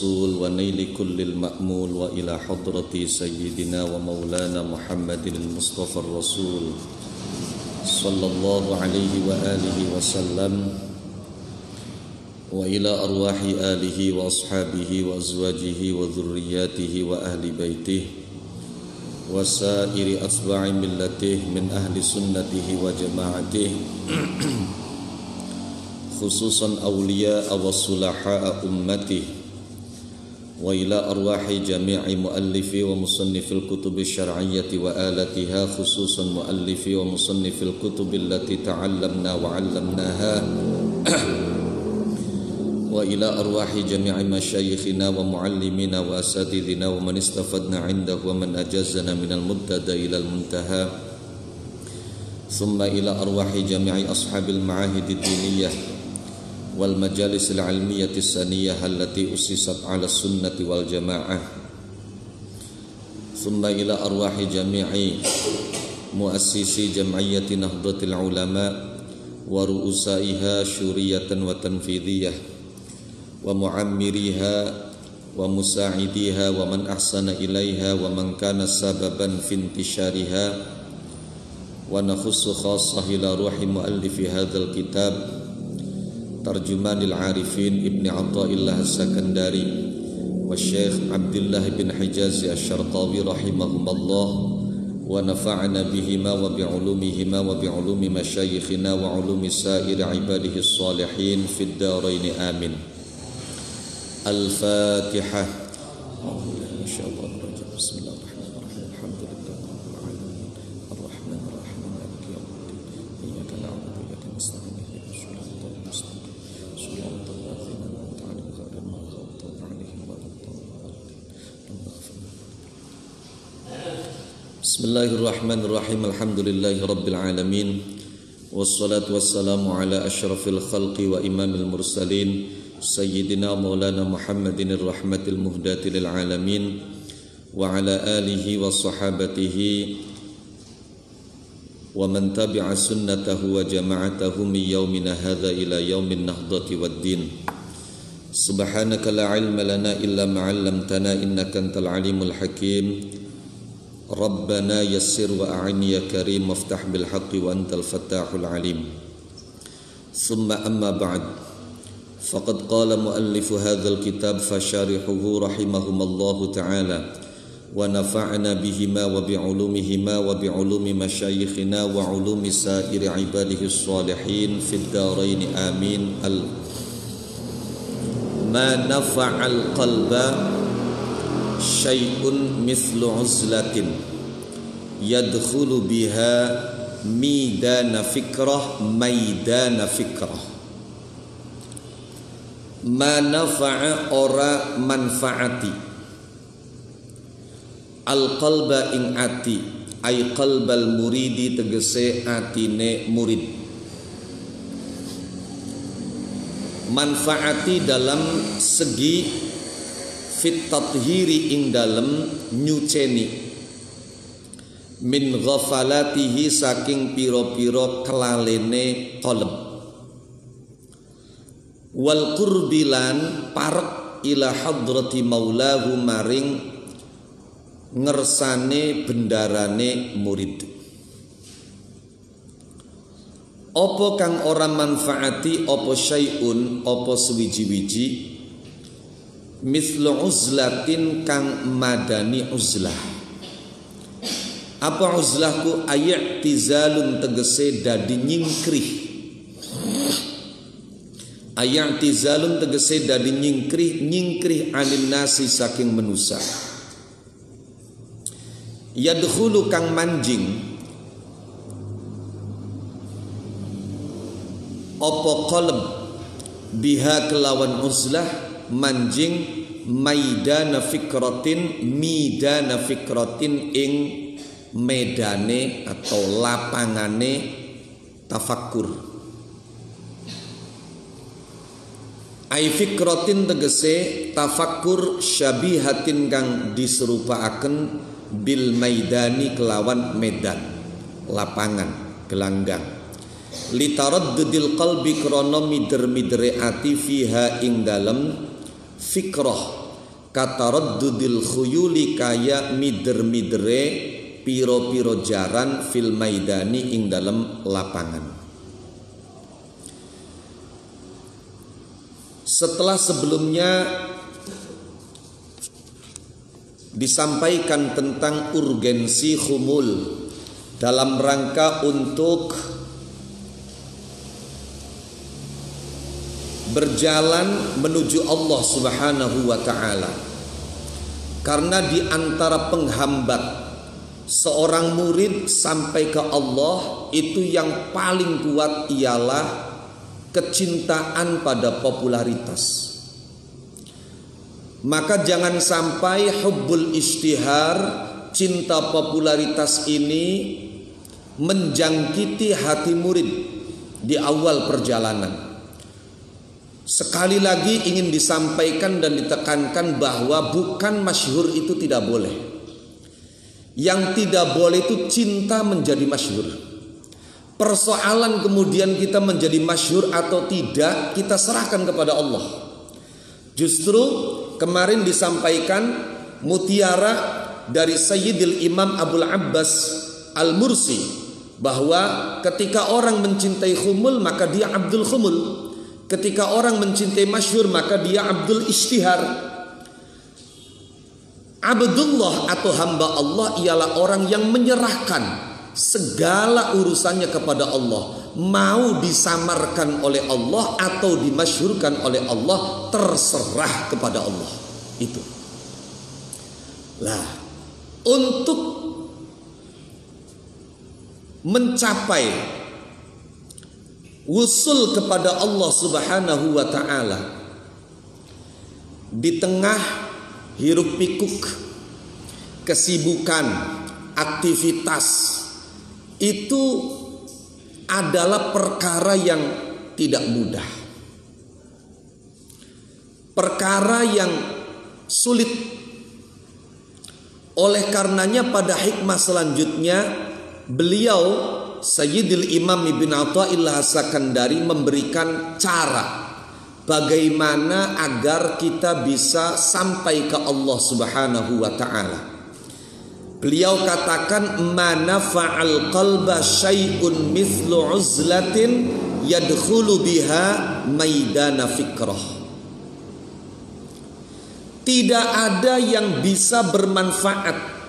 الوصول ونيل كل المأمول وإلى حضرة سيدنا ومولانا محمد المصطفى الرسول صلى الله عليه وآله وسلم وإلى أرواح آله وأصحابه وأزواجه وذرياته وأهل بيته وسائر أتباع ملته من أهل سنته وجماعته خصوصا أولياء وصلحاء أمته وإلى أرواح جميع مؤلفي ومصنف الكتب الشرعية وآلتها خصوصا مؤلفي ومصنف الكتب التي تعلمنا وعلمناها. وإلى أرواح جميع مشايخنا ومعلمينا وأساتذنا ومن استفدنا عنده ومن أجازنا من المبتدأ إلى المنتهى. ثم إلى أرواح جميع أصحاب المعاهد الدينية. والمجالس العلمية السنية التي أسست على السنة والجماعة ثم إلى أرواح جميع مؤسسي جمعية نهضة العلماء ورؤسائها شورية وتنفيذية ومعمريها ومساعديها ومن أحسن إليها ومن كان سببا في انتشارها ونخص خاصة إلى روح مؤلف هذا الكتاب ترجمان العارفين ابن عطاء الله السكندري والشيخ عبد الله بن حجاز الشرقاوي رحمهم الله ونفعنا بهما وبعلومهما وبعلوم مشايخنا وعلوم سائر عباده الصالحين في الدارين آمين. الفاتحة. بسم الله الرحمن الرحيم الحمد لله رب العالمين والصلاة والسلام على أشرف الخلق وإمام المرسلين سيدنا مولانا محمد الرحمة المهداة للعالمين وعلى آله وصحابته ومن تبع سنته وجماعته من يومنا هذا إلى يوم النهضة والدين سبحانك لا علم لنا إلا ما علمتنا إنك أنت العليم الحكيم ربنا يسر وأعني يا كريم وافتح بالحق وأنت الفتاح العليم. ثم أما بعد فقد قال مؤلف هذا الكتاب فشارحه رحمهما الله تعالى ونفعنا بهما وبعلومهما وبعلوم مشايخنا وعلوم سائر عباده الصالحين في الدارين. آمين. ما نفع القلب syai'un mithlu uzlatin yadkhulu biha midana fikrah maidana fikrah. Ma nafa'a ora manfaati. Al qalba ing ati ay qalbal muridi tegese atine murid. Manfaati dalam segi fit tathiri ing dalam nyuceni. Min ghafalatihi saking piro-piro kelalene qalb wal qurbilan parek ila hadrati maulahu maring ngersane bendarane murid. Opo kang ora manfaati opo syai'un opo sewiji-wiji mislu uzlatin kang madani uzlah. Apa uzlahku? Ayat tizalun tegese dadi nyingkrih. Ayat tizalun tegese dadi nyingkrih nyingkrih anin nasi saking menusa yadkhulu kang manjing. Opo qalb biha kelawan uzlah manjing maidana fikratin midana fikratin ing medane atau lapangane tafakkur. Ai fikratin tegese tafakkur syabihatin kang diserupaaken bil maidani kelawan medan lapangan gelanggang. Litaraddudil qalbi krana mider-midere ati fiha ing dalem fikrah kataraddudil khuyuli kaya mider-midere piro-piro jaran fil maidani ing dalam lapangan. Setelah sebelumnya disampaikan tentang urgensi khumul dalam rangka untuk berjalan menuju Allah Subhanahu wa taala. Karena di antara penghambat seorang murid sampai ke Allah itu yang paling kuat ialah kecintaan pada popularitas. Maka jangan sampai hubbul istihar, cinta popularitas ini menjangkiti hati murid di awal perjalanan. Sekali lagi ingin disampaikan dan ditekankan bahwa bukan masyhur itu tidak boleh. Yang tidak boleh itu cinta menjadi masyhur. Persoalan kemudian kita menjadi masyhur atau tidak kita serahkan kepada Allah. Justru kemarin disampaikan mutiara dari Sayyidil Imam Abdul Abbas Al-Mursi bahwa ketika orang mencintai khumul maka dia Abdul Khumul Ketika orang mencintai masyhur maka dia Abdul Istihar. Abdullah atau hamba Allah ialah orang yang menyerahkan segala urusannya kepada Allah. Mau disamarkan oleh Allah atau dimasyhurkan oleh Allah terserah kepada Allah. Itu. Lah, untuk mencapai wusul kepada Allah Subhanahu wa taala. Di tengah hiruk pikuk kesibukan aktivitas itu adalah perkara yang tidak mudah. Perkara yang sulit. Oleh karenanya pada hikmah selanjutnya beliau Sayyidil Imam Ibn Atta'illah Sakandari memberikan cara bagaimana agar kita bisa sampai ke Allah Subhanahu wa taala. Beliau katakan mana fa'al qalba syai'un mithlu uzlatin yadkhulu biha maidana fikrah. Tidak ada yang bisa bermanfaat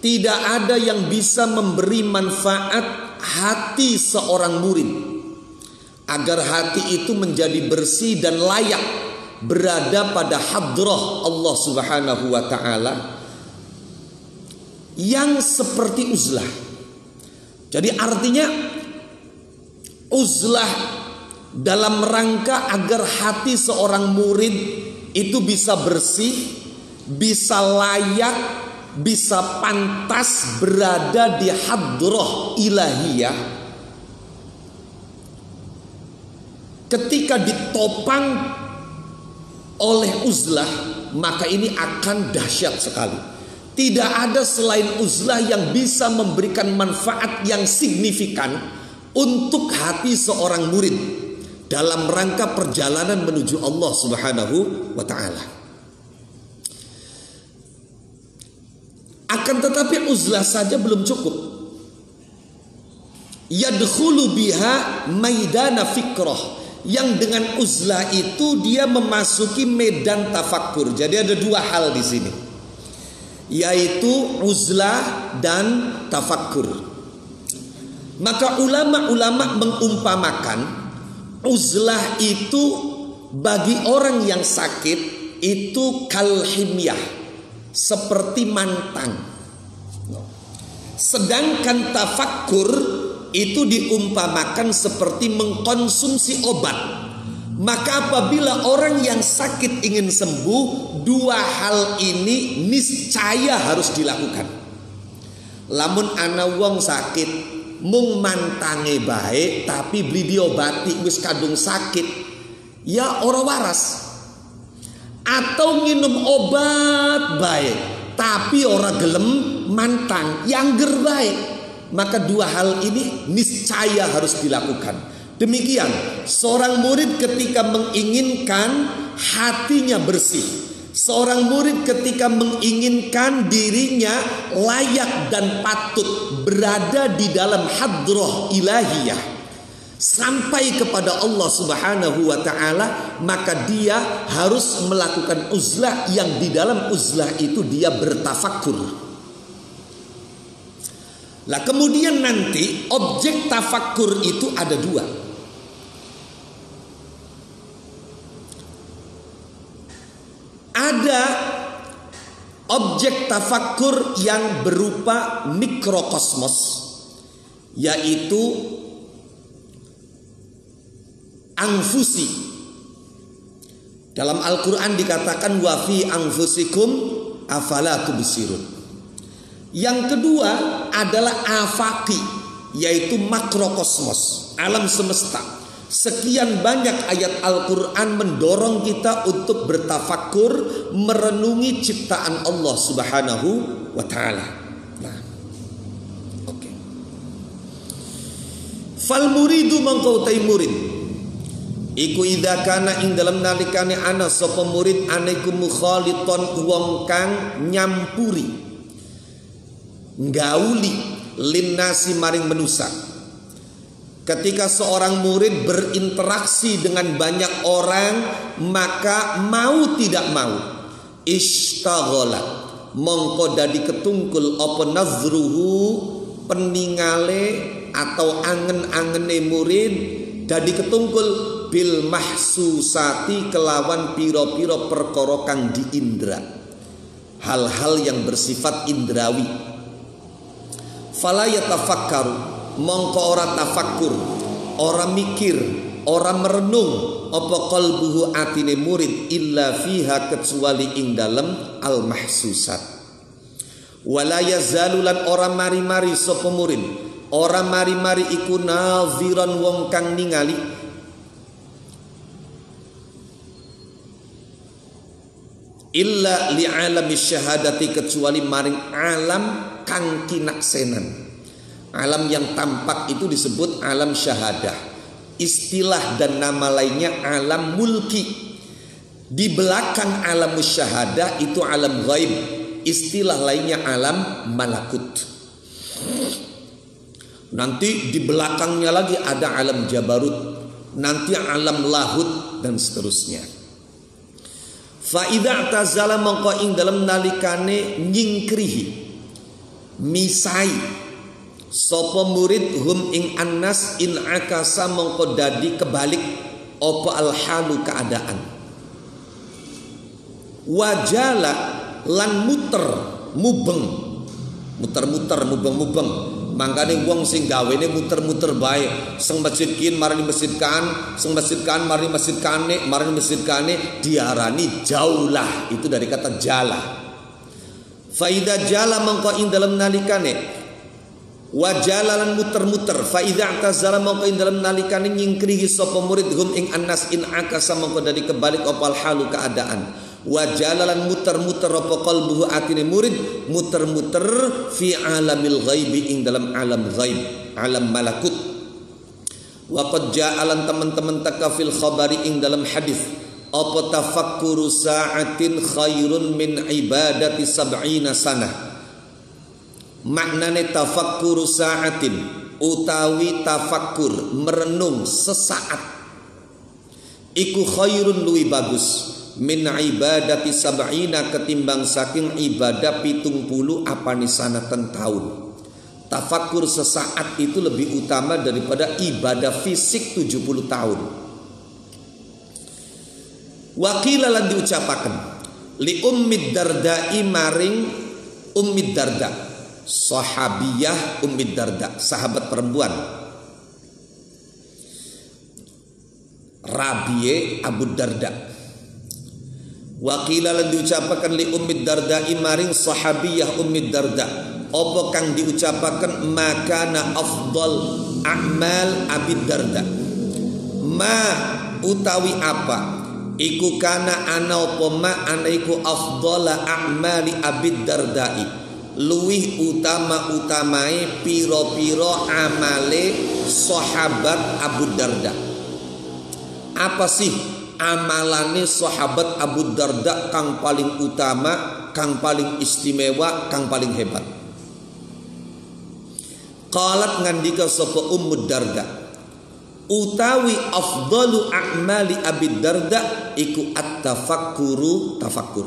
tidak ada yang bisa memberi manfaat hati seorang murid agar hati itu menjadi bersih dan layak berada pada hadrah Allah Subhanahu wa taala yang seperti uzlah. Jadi artinya uzlah dalam rangka agar hati seorang murid itu bisa bersih, bisa layak bisa pantas berada di hadroh ilahiyah ketika ditopang oleh uzlah maka ini akan dahsyat sekali tidak ada selain uzlah yang bisa memberikan manfaat yang signifikan untuk hati seorang murid dalam rangka perjalanan menuju Allah Subhanahu wa taala. Akan tetapi uzlah saja belum cukup. Yadkhulu biha maidana fikrah. Yang dengan uzlah itu dia memasuki medan tafakur. Jadi ada dua hal di sini. Yaitu uzlah dan tafakur. Maka ulama-ulama mengumpamakan uzlah itu bagi orang yang sakit itu kalhimyah seperti mantang. Sedangkan tafakkur itu diumpamakan seperti mengkonsumsi obat. Maka apabila orang yang sakit ingin sembuh, dua hal ini niscaya harus dilakukan. Lamun ana wong sakit, mung mantange baik tapi beli diobati wis kadung sakit, ya ora waras atau minum obat baik. Tapi orang gelem mantang yang baik. Maka dua hal ini niscaya harus dilakukan. Demikian seorang murid ketika menginginkan hatinya bersih. Seorang murid ketika menginginkan dirinya layak dan patut berada di dalam hadroh ilahiyah sampai kepada Allah Subhanahu wa taala maka dia harus melakukan uzlah yang di dalam uzlah itu dia bertafakur. Lah kemudian nanti objek tafakur itu ada dua. Ada objek tafakur yang berupa mikrokosmos yaitu angfusi dalam Al-Quran dikatakan wafi angfusikum afala tubsirun yang kedua adalah afaki yaitu makrokosmos alam semesta Sekian banyak ayat Al-Quran mendorong kita untuk bertafakur merenungi ciptaan Allah Subhanahu wa Ta'ala. Nah, oke. Okay. Fal muridu. Iku idza kana ing dalam nalikane ana sapa murid anaiku mukhaliton wong kang nyampuri. Gauli linnasi maring menusa. Ketika seorang murid berinteraksi dengan banyak orang, maka mau tidak mau istaghala mongko dadi ketungkul apa nazruhu peningale atau angen-angene murid dadi ketungkul bil mahsusati kelawan piro-piro perkara kang diindra. Hal-hal yang bersifat indrawi. Fala yatafakkaru mongko ora tafakur ora mikir ora merenung apa qalbuhu atine murid illa fiha kecuali ing dalem al mahsusat wala yazalulan ora mari-mari sapa murid ora mari-mari iku naziran wong kang ningali illa li alami syahadati kecuali maring alam kang kinaksenan Alam yang tampak itu disebut alam syahadah. Istilah dan nama lainnya alam mulki. Di belakang alam syahadah itu alam gaib. Istilah lainnya alam malakut. Nanti di belakangnya lagi ada alam jabarut. Nanti alam lahut dan seterusnya. Faidah tazala mengko dalam nalikane nyingkrihi misai Sopo murid hum ing annas in akasa mongko dadi kebalik opo alhalu keadaan. Wajala lan muter mubeng muter-muter mubeng-mubeng mangkane wong sing gawene muter-muter bae. Sing masjid kin marani masjid kan. Sing masjid kan marani masjid kane marani masjid kane. Diarani jaulah. Itu dari kata jala faida jala mengko ing dalam nalikane Wajalalan muter-muter. Fa idza tazala mongko ing dalem nalikane nyingkrihi sapa murid hum ing annas in akasa mongko dari kebalik opal halu keadaan wajalalan muter-muter apa qalbuhu atine murid muter-muter fi alamil ghaibi ing dalam alam ghaib alam malakut. Wa qad ja'alan teman-teman takafil khabari ing dalam hadis apa tafakkuru sa'atin khairun min ibadati sab'ina sanah? Maknane tafakkur sa'atin utawi tafakkur merenung sesaat. Iku khairun luwi bagus min ibadati sab'ina ketimbang saking ibadah pitung puluh apa nisanatan tahun tafakkur sesaat itu lebih utama daripada ibadah fisik 70 tahun wakilalan diucapakan li ummid dardai maring ummid darda sahabiyah Ummi Darda, sahabat perempuan. Rabiye Abu Darda. Wakila lan diucapakan li Ummi Darda imaring sahabiyah Ummi Darda. Apa kang diucapakan? Makana afdal amal Abi Darda. Ma utawi apa? Iku kana ana apa ma? Ana iku afdala a'mali Abi Dardai. Luwih utama utamai piro-piro amale sahabat Abu Darda. Apa sih amalane sahabat Abu Darda kang paling utama, kang paling istimewa, kang paling hebat. Qalat ngandika sapa Ummu Darda. Utawi afdalu a'mali Abi Darda iku at-tafakkuru tafakkur.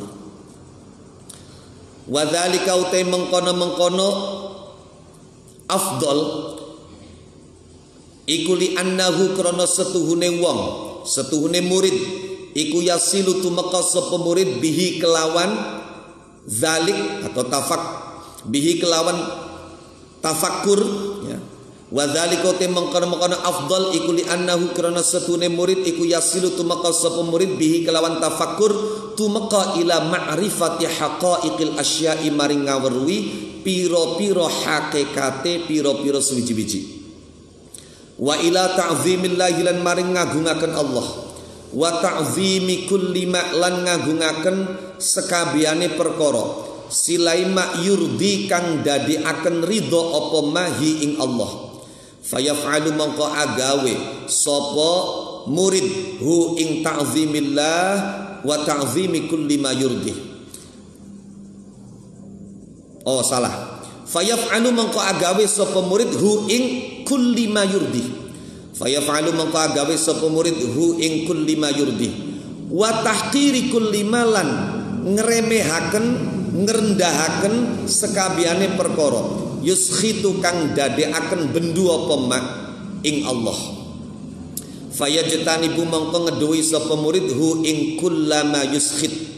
Wadzalika utai mengkono-mengkono afdal iku li annahu krana setuhune wong setuhune murid iku yasilu tumeka sapa murid bihi kelawan zalik atau tafak. Bihi kelawan tafakkur ya. Wa dzalika te mengkono-mengkono afdal iku li annahu krana setune murid iku yasilu tumeka sapa murid bihi kelawan tafakkur tumeka ila ma'rifati haqaiqil asya'i maring ngaweruhi piro-piro hakikate piro-piro suwiji-wiji wa ila ta'zimillahi lan maring ngagungaken Allah. Wa ta'zimi kulli ma lan ngagungaken sekabiane perkara. Silai mak yurdi kang dadi akan ridho apa mahi ing Allah. Fayaf'alu mongko agawe sapa murid hu ing ta'zimillah wa ta'zimi kulli ma yurdi. Oh salah fayaf'alu mongko agawe sapa murid hu ing kulli ma yurdi fayaf'alu mongko agawe sapa murid hu ing kulli ma yurdi wa tahqiri kulli malan ngremehaken ngrendahaken sekabiane perkara. Yuskhitu kang dadekaken bendu apa mak ing Allah. Fayajtanibu mongko ngeduwi sapa murid hu ing kullama yuskhit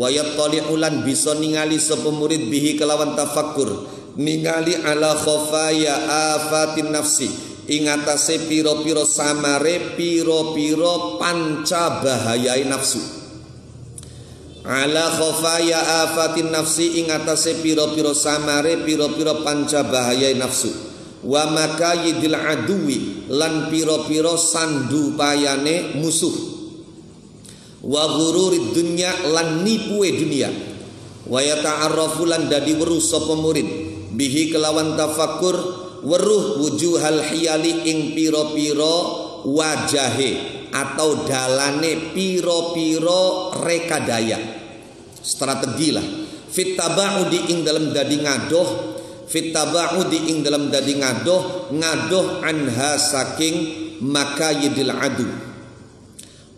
wa yattali'ulan bisa ningali sapa murid bihi kelawan tafakkur. Ningali ala khafaya afatin nafsi. Ing atase pira-pira samare pira-pira panca bahayai nafsu. Ala khafaya afatin nafsi ing atase pira-pira samare pira-pira panca bahayai nafsu. Wa makayidil aduwi lan pira-pira sandupayane musuh wa ghururid dunya lan nipuwe dunia. Wa yata'arrafu lan dadi weruh sapa murid. Bihi kelawan tafakkur weruh wujuhal hiyali ing piro-piro wajahe atau dalane piro-piro rekadaya. Strategi lah. Fit tabaudi ing dalam dadi ngadoh fit tabaudi ing dalam dadi ngadoh ngadoh anha saking makayidil adu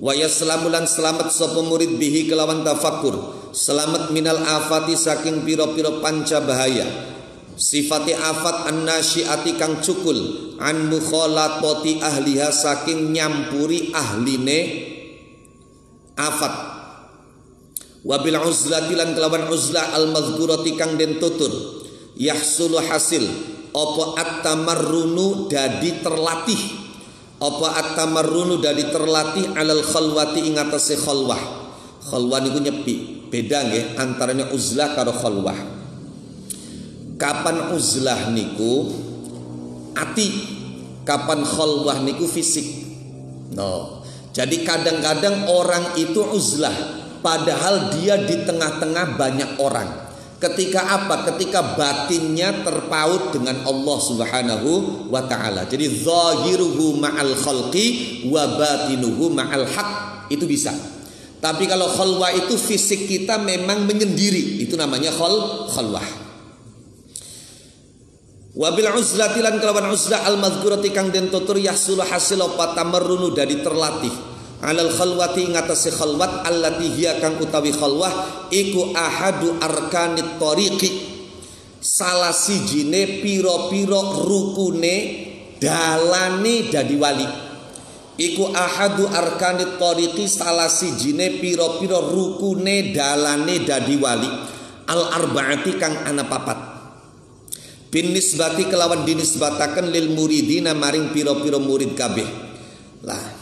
wa yaslamulan selamat sapa murid bihi kelawan tafakkur. Selamat minal afati saking piro-piro panca bahaya. Sifati afat annasyiati kang cukul. An mukhalatati ahliha saking nyampuri ahline afat. Wabil uzlati lan kelawan uzlah al mazkurati kang den tutur. Yahsulu hasil. Apa at-tamarrunu dadi terlatih apa at-tamarrunu dadi terlatih alal khalwati ing atase khalwah? Khalwah niku nyepi. Beda nggih antaranya uzlah karo khalwah. Kapan uzlah niku? Ati. Kapan khalwah niku? Fisik. No. Jadi kadang-kadang orang itu uzlah padahal dia di tengah-tengah banyak orang Ketika apa? Ketika batinnya terpaut dengan Allah Subhanahu wa taala. Jadi zahiruhu ma'al khalqi wa batinuhu ma'al haq itu bisa. Tapi kalau khalwah itu fisik kita memang menyendiri, itu namanya khal khalwah. Wabil uzlati lan kelawan uzlah al mazkurati kang den tutur yahsul hasil apa tamarrunu dari terlatih alal khalwati ngatasi khalwat allati hiya kang utawi khalwah iku ahadu arkanit tariqi. Salah sijine piro-piro rukune dalane dadi wali. Iku ahadu arkanit tariqi salah sijine piro-piro rukune dalane dadi wali. Al arbaati kang ana papat. Bin nisbati kelawan dinisbataken lil muridina maring piro-piro murid kabeh. Lah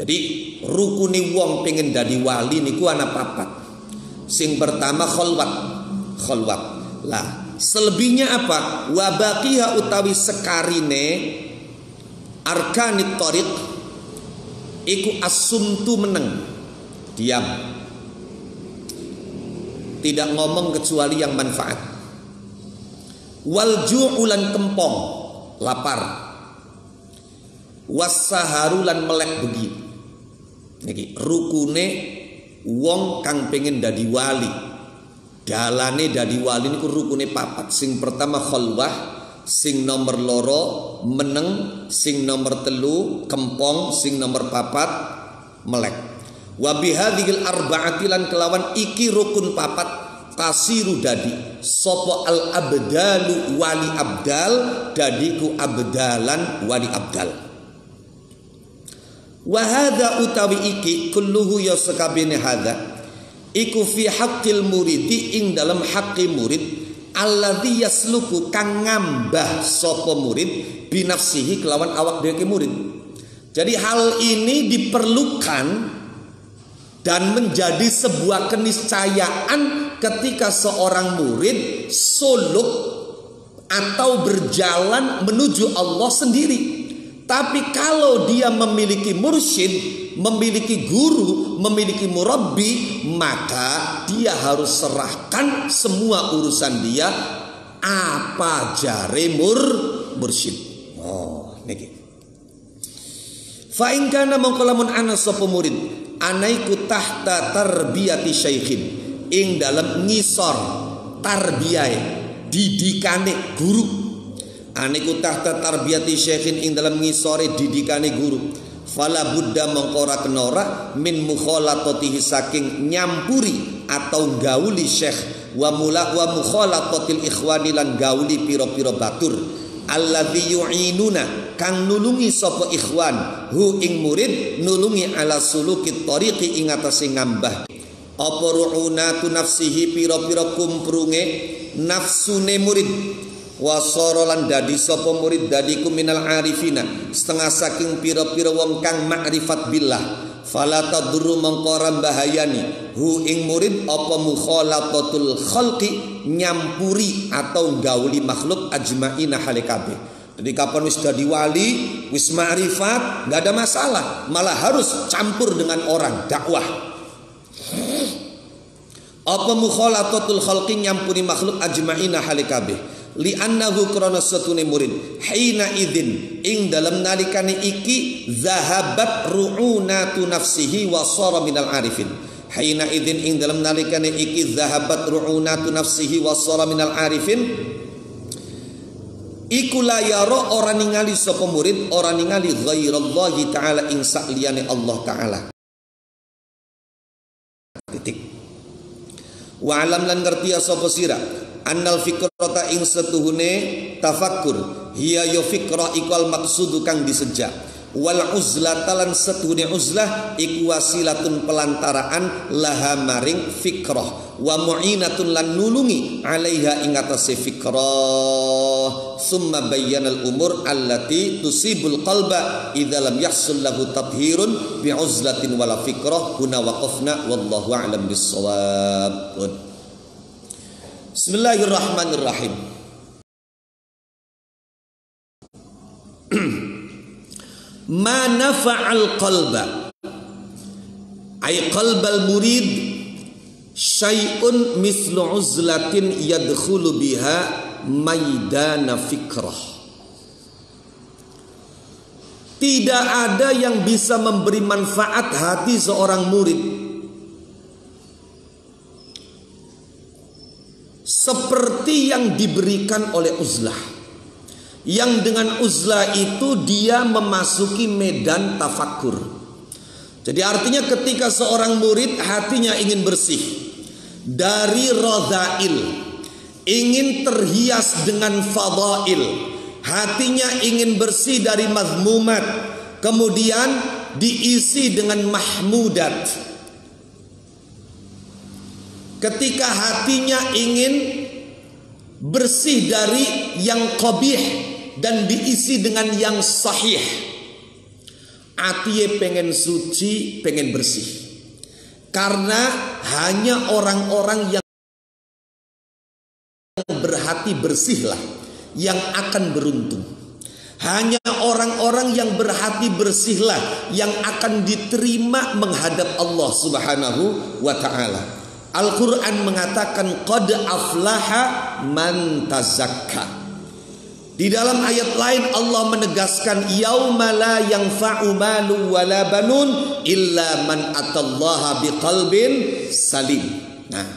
jadi rukuni wong pengen dadi wali niku ana papat. Sing pertama kholwat. Kholwat. Lah, selebihnya apa? Wabaqiha utawi sekarine arkanit tariq iku asumtu meneng. Diam. Tidak ngomong kecuali yang manfaat. Wal ju'ulan kempong, lapar. Wasaharulan melek begitu Niki rukune wong kang pengen dadi wali. Dalane dadi wali niku rukune papat. Sing pertama khalwah, sing nomor loro meneng, sing nomor telu kempong, sing nomor papat melek. Wa bihadhil arba'ati lan kelawan iki rukun papat tasiru dadi sopo al abdalu wali abdal dadiku abdalan wali abdal Wahada utawi iki kulluhu ya sekabene hada iku fi haqqil muridi ing dalam haqqi murid alladzi yasluku kang ngambah sapa murid binafsihi kelawan awak dhewe murid. Jadi hal ini diperlukan dan menjadi sebuah keniscayaan ketika seorang murid suluk atau berjalan menuju Allah sendiri. Tapi kalau dia memiliki mursyid, memiliki guru, memiliki murabbi, maka dia harus serahkan semua urusan dia apa jare mur mursyid. Oh, niki. Fa in kana mangkolamun ana sapa murid, anaiku tahta tarbiyati syaikhin ing dalam ngisor tarbiyai didikane guru aniku tahta tarbiyati syekhin ing dalam ngisore didikane guru. Fala buddha mengkora kenora min mukhalatatihi saking nyampuri atau gauli syekh. Wa mula wa mukhalatatil ikhwani lan gauli piro-piro batur. Alladzi yu'inuna kang nulungi sapa ikhwan. Hu ing murid nulungi ala suluki tariqi ing atase ngambah. Apa ru'unatu nafsihi piro-piro kumprunge nafsune murid wasara lan dadi sapa murid dadiku minal arifina? Setengah saking pira-pira wong kang makrifat billah. Fala tadru mengkoram bahayani hu ing murid apa mukhalatatul khalqi? Nyampuri atau gauli makhluk ajmaina halikabe jadi kapan wis dadi wali wis ma'rifat nggak ada masalah. Malah harus campur dengan orang dakwah. Apa mukhalatatul khalqi? Nyampuri makhluk ajmaina li annahu krana satune murid. Hina idzin ing dalam nalikane iki zahabat ru'unatu nafsihi wa sara minal arifin. Hina idzin ing dalam nalikane iki zahabat ru'unatu nafsihi wa sara minal arifin. Iku la yara ora ningali sapa murid ora ningali ghairallahi taala ing sakliyane Allah taala. Titik. Wa alam lan ngerti ya sapa sira annal fikrata ing setuhune tafakkur. Hiya yo fikra ikwal maksudu kang disejak. Wal uzlah talan setuhune uzlah iku wasilatun pelantaraan laha maring fikrah. Wa mu'inatun lan nulungi alaiha ing atase fikrah. Summa bayyana al umur allati tusibul qalba idza lam yahsul lahu tathhirun bi uzlatin wala fikrah huna waqafna wallahu a'lam bis-shawab Bismillahirrahmanirrahim. Ma nafa'al qalba. Ay qalbal murid syai'un mislu uzlatin yadkhulu biha maidana fikrah. Tidak ada yang bisa memberi manfaat hati seorang murid seperti yang diberikan oleh uzlah. Yang dengan uzlah itu dia memasuki medan tafakur jadi artinya ketika seorang murid hatinya ingin bersih dari rodail ingin terhias dengan fadail hatinya ingin bersih dari mazmumat kemudian diisi dengan mahmudat ketika hatinya ingin bersih dari yang qabih dan diisi dengan yang sahih. Hati pengen suci pengen bersih. Karena hanya orang-orang yang berhati bersihlah yang akan beruntung. Hanya orang-orang yang berhati bersihlah yang akan diterima menghadap Allah Subhanahu wa taala Al-Quran mengatakan Qad aflaha man tazakka Di dalam ayat lain Allah menegaskan yaumala yang yanfa'u malu wala banun illa man atallaha biqalbin salim. Nah,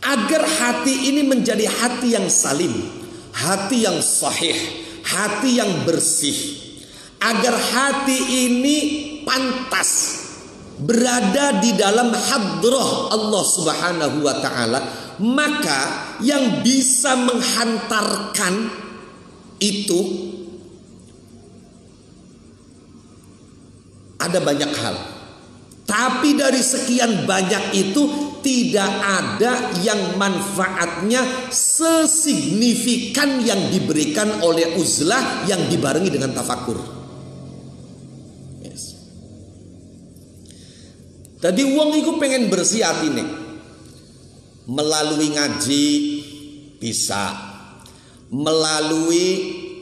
agar hati ini menjadi hati yang salim, hati yang sahih, hati yang bersih. Agar hati ini pantas berada di dalam hadrah Allah Subhanahu wa taala, maka yang bisa menghantarkan itu ada banyak hal. Tapi dari sekian banyak itu tidak ada yang manfaatnya sesignifikan yang diberikan oleh uzlah yang dibarengi dengan tafakur. Tadi uang itu pengen bersih hati nih. Melalui ngaji bisa melalui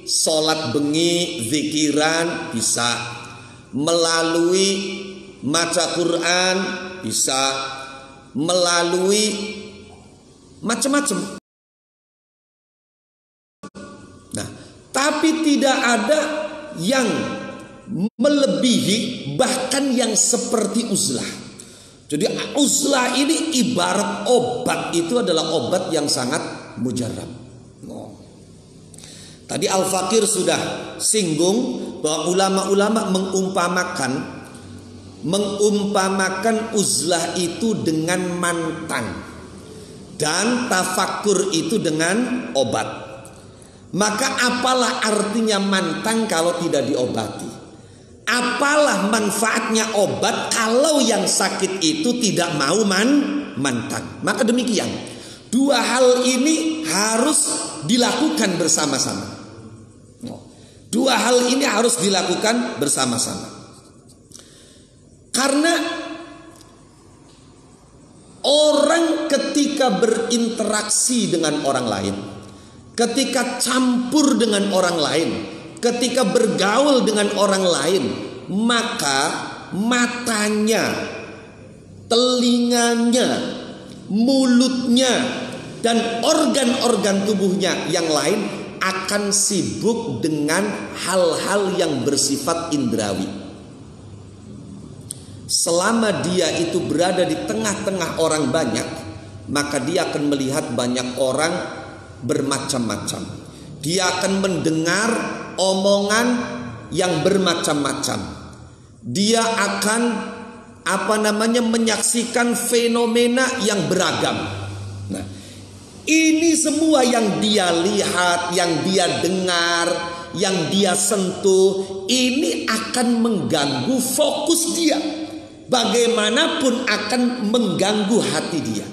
sholat bengi, zikiran bisa, melalui maca Quran bisa, melalui macam-macam. Nah, tapi tidak ada yang melebihi bahkan yang seperti uzlah. Jadi uzlah ini ibarat obat itu adalah obat yang sangat mujarab. Tadi Al-Fakir sudah singgung bahwa ulama-ulama mengumpamakan mengumpamakan uzlah itu dengan mantan dan tafakur itu dengan obat. Maka apalah artinya mantan kalau tidak diobati? Apalah manfaatnya obat kalau yang sakit itu tidak mau man mantan? Maka demikian. Dua hal ini harus dilakukan bersama-sama. Dua hal ini harus dilakukan bersama-sama. Karena orang ketika berinteraksi dengan orang lain, ketika campur dengan orang lain, ketika bergaul dengan orang lain, maka matanya, telinganya, mulutnya, dan organ-organ tubuhnya yang lain akan sibuk dengan hal-hal yang bersifat indrawi. Selama dia itu berada di tengah-tengah orang banyak, maka dia akan melihat banyak orang bermacam-macam. Dia akan mendengar omongan yang bermacam-macam. Dia akan apa namanya menyaksikan fenomena yang beragam. Nah, ini semua yang dia lihat, yang dia dengar, yang dia sentuh, ini akan mengganggu fokus dia. Bagaimanapun akan mengganggu hati dia.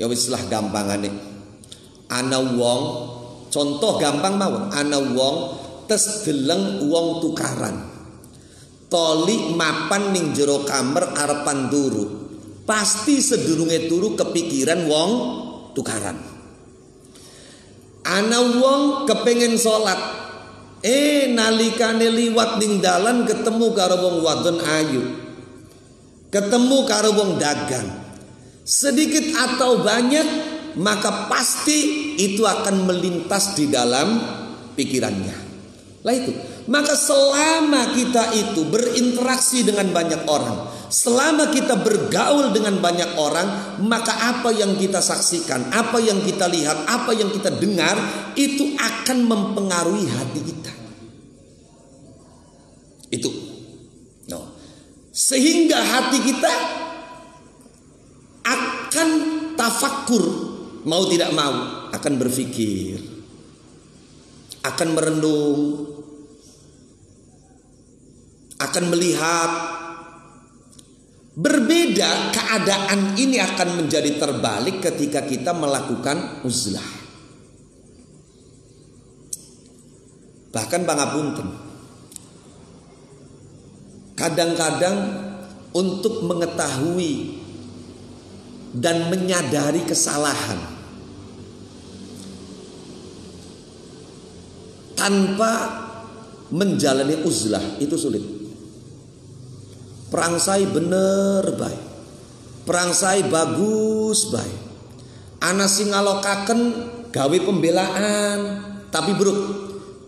Ya wis lah nih. Ana wong, contoh gampang mawon, ana wong tes deleng wong tukaran. Toli mapan ning jero kamar arepan turu. Pasti sedurunge turu kepikiran wong tukaran. Ana wong kepengen sholat. Eh nalikane liwat ning dalan ketemu karo wong wadon ayu. Ketemu karo wong dagang. Sedikit atau banyak maka pasti itu akan melintas di dalam pikirannya. Lah itu. Maka selama kita itu berinteraksi dengan banyak orang, Selama kita bergaul dengan banyak orang, maka apa yang kita saksikan, apa yang kita lihat, apa yang kita dengar, itu akan mempengaruhi hati kita. Itu. No. Sehingga hati kita akan tafakur, mau tidak mau, akan berpikir, akan merenung, akan melihat Berbeda keadaan ini akan menjadi terbalik ketika kita melakukan uzlah. Bahkan Bang Apunten. Kadang-kadang untuk mengetahui dan menyadari kesalahan tanpa menjalani uzlah itu sulit. Perangsai bener baik. Perangsai bagus baik. Ana sing ngalokaken gawe pembelaan. Tapi bro,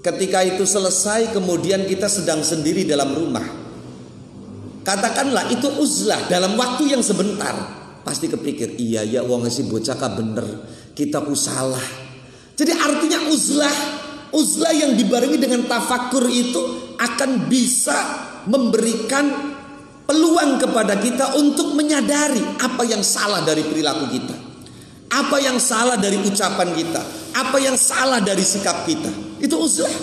ketika itu selesai kemudian kita sedang sendiri dalam rumah. Katakanlah itu uzlah dalam waktu yang sebentar. Pasti kepikir, iya ya wong si bocah bener, kita ku salah. Jadi artinya uzlah, uzlah yang dibarengi dengan tafakur itu akan bisa memberikan peluang kepada kita untuk menyadari apa yang salah dari perilaku kita. Apa yang salah dari ucapan kita, apa yang salah dari sikap kita. Itu uzlah.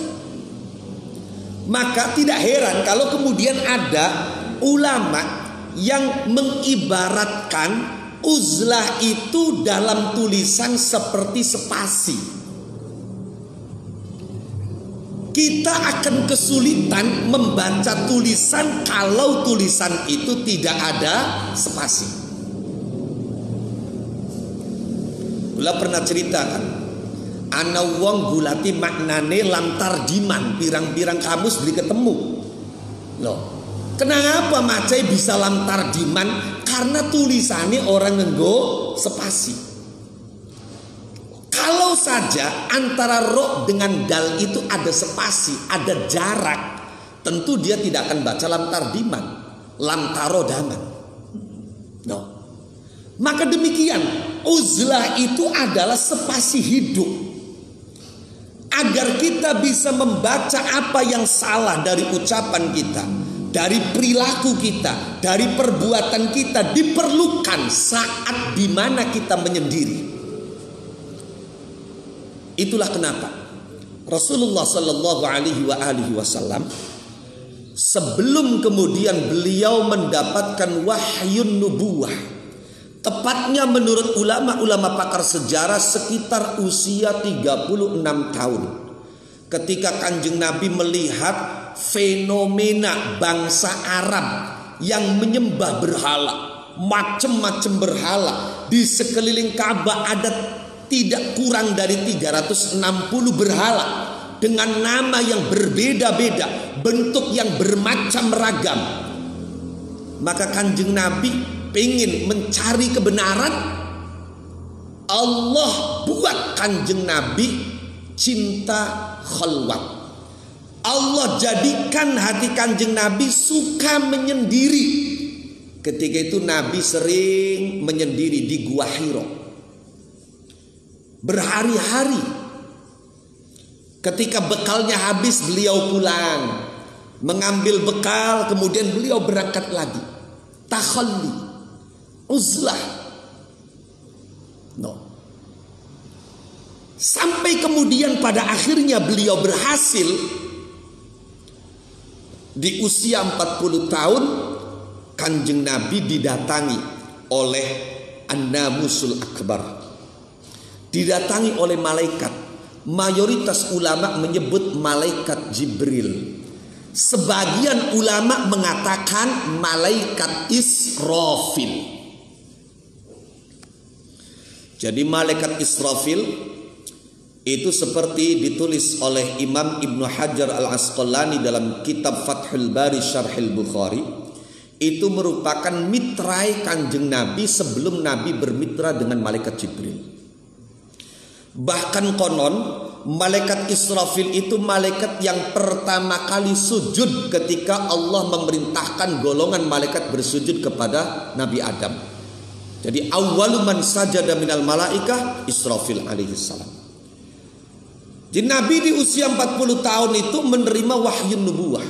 Maka tidak heran kalau kemudian ada ulama yang mengibaratkan uzlah itu dalam tulisan seperti spasi. Kita akan kesulitan membaca tulisan kalau tulisan itu tidak ada spasi. Gula pernah cerita kan, ana wong gulati maknane lantar diman pirang-pirang kamus beli ketemu. Loh, Kenapa macai bisa lantar diman? Karena tulisannya orang ngenggo spasi. Saja antara ro dengan dal itu ada spasi, ada jarak, tentu dia tidak akan baca lantar diman, lantaro daman. No. Maka demikian, uzlah itu adalah spasi hidup. Agar kita bisa membaca apa yang salah dari ucapan kita dari perilaku kita, dari perbuatan kita diperlukan saat di mana kita menyendiri. Itulah kenapa Rasulullah Shallallahu Alaihi Wasallam sebelum kemudian beliau mendapatkan wahyun nubuah, tepatnya menurut ulama-ulama pakar sejarah sekitar usia 36 tahun. Ketika kanjeng Nabi melihat fenomena bangsa Arab yang menyembah berhala, macam-macam berhala di sekeliling Ka'bah ada tidak kurang dari 360 berhala dengan nama yang berbeda-beda, bentuk yang bermacam ragam. Maka kanjeng Nabi ingin mencari kebenaran. Allah buat kanjeng Nabi cinta khalwat. Allah jadikan hati kanjeng Nabi suka menyendiri. Ketika itu Nabi sering menyendiri di Gua Hiro. Berhari-hari. Ketika bekalnya habis beliau pulang. Mengambil bekal kemudian beliau berangkat lagi. Takhalli. Uzlah. No. Sampai kemudian pada akhirnya beliau berhasil di usia 40 tahun Kanjeng Nabi didatangi oleh An-Namusul Akbar. Didatangi oleh malaikat. Mayoritas ulama menyebut malaikat Jibril. Sebagian ulama mengatakan malaikat Israfil. Jadi malaikat Israfil itu seperti ditulis oleh Imam Ibnu Hajar Al-Asqalani dalam kitab Fathul Bari Syarhil Bukhari itu merupakan mitrai kanjeng Nabi sebelum Nabi bermitra dengan malaikat Jibril. Bahkan konon malaikat Israfil itu malaikat yang pertama kali sujud ketika Allah memerintahkan golongan malaikat bersujud kepada Nabi Adam. Jadi awaluman sajada minal malaikah Israfil alaihi salam. Jadi Nabi di usia 40 tahun itu menerima wahyu nubuah.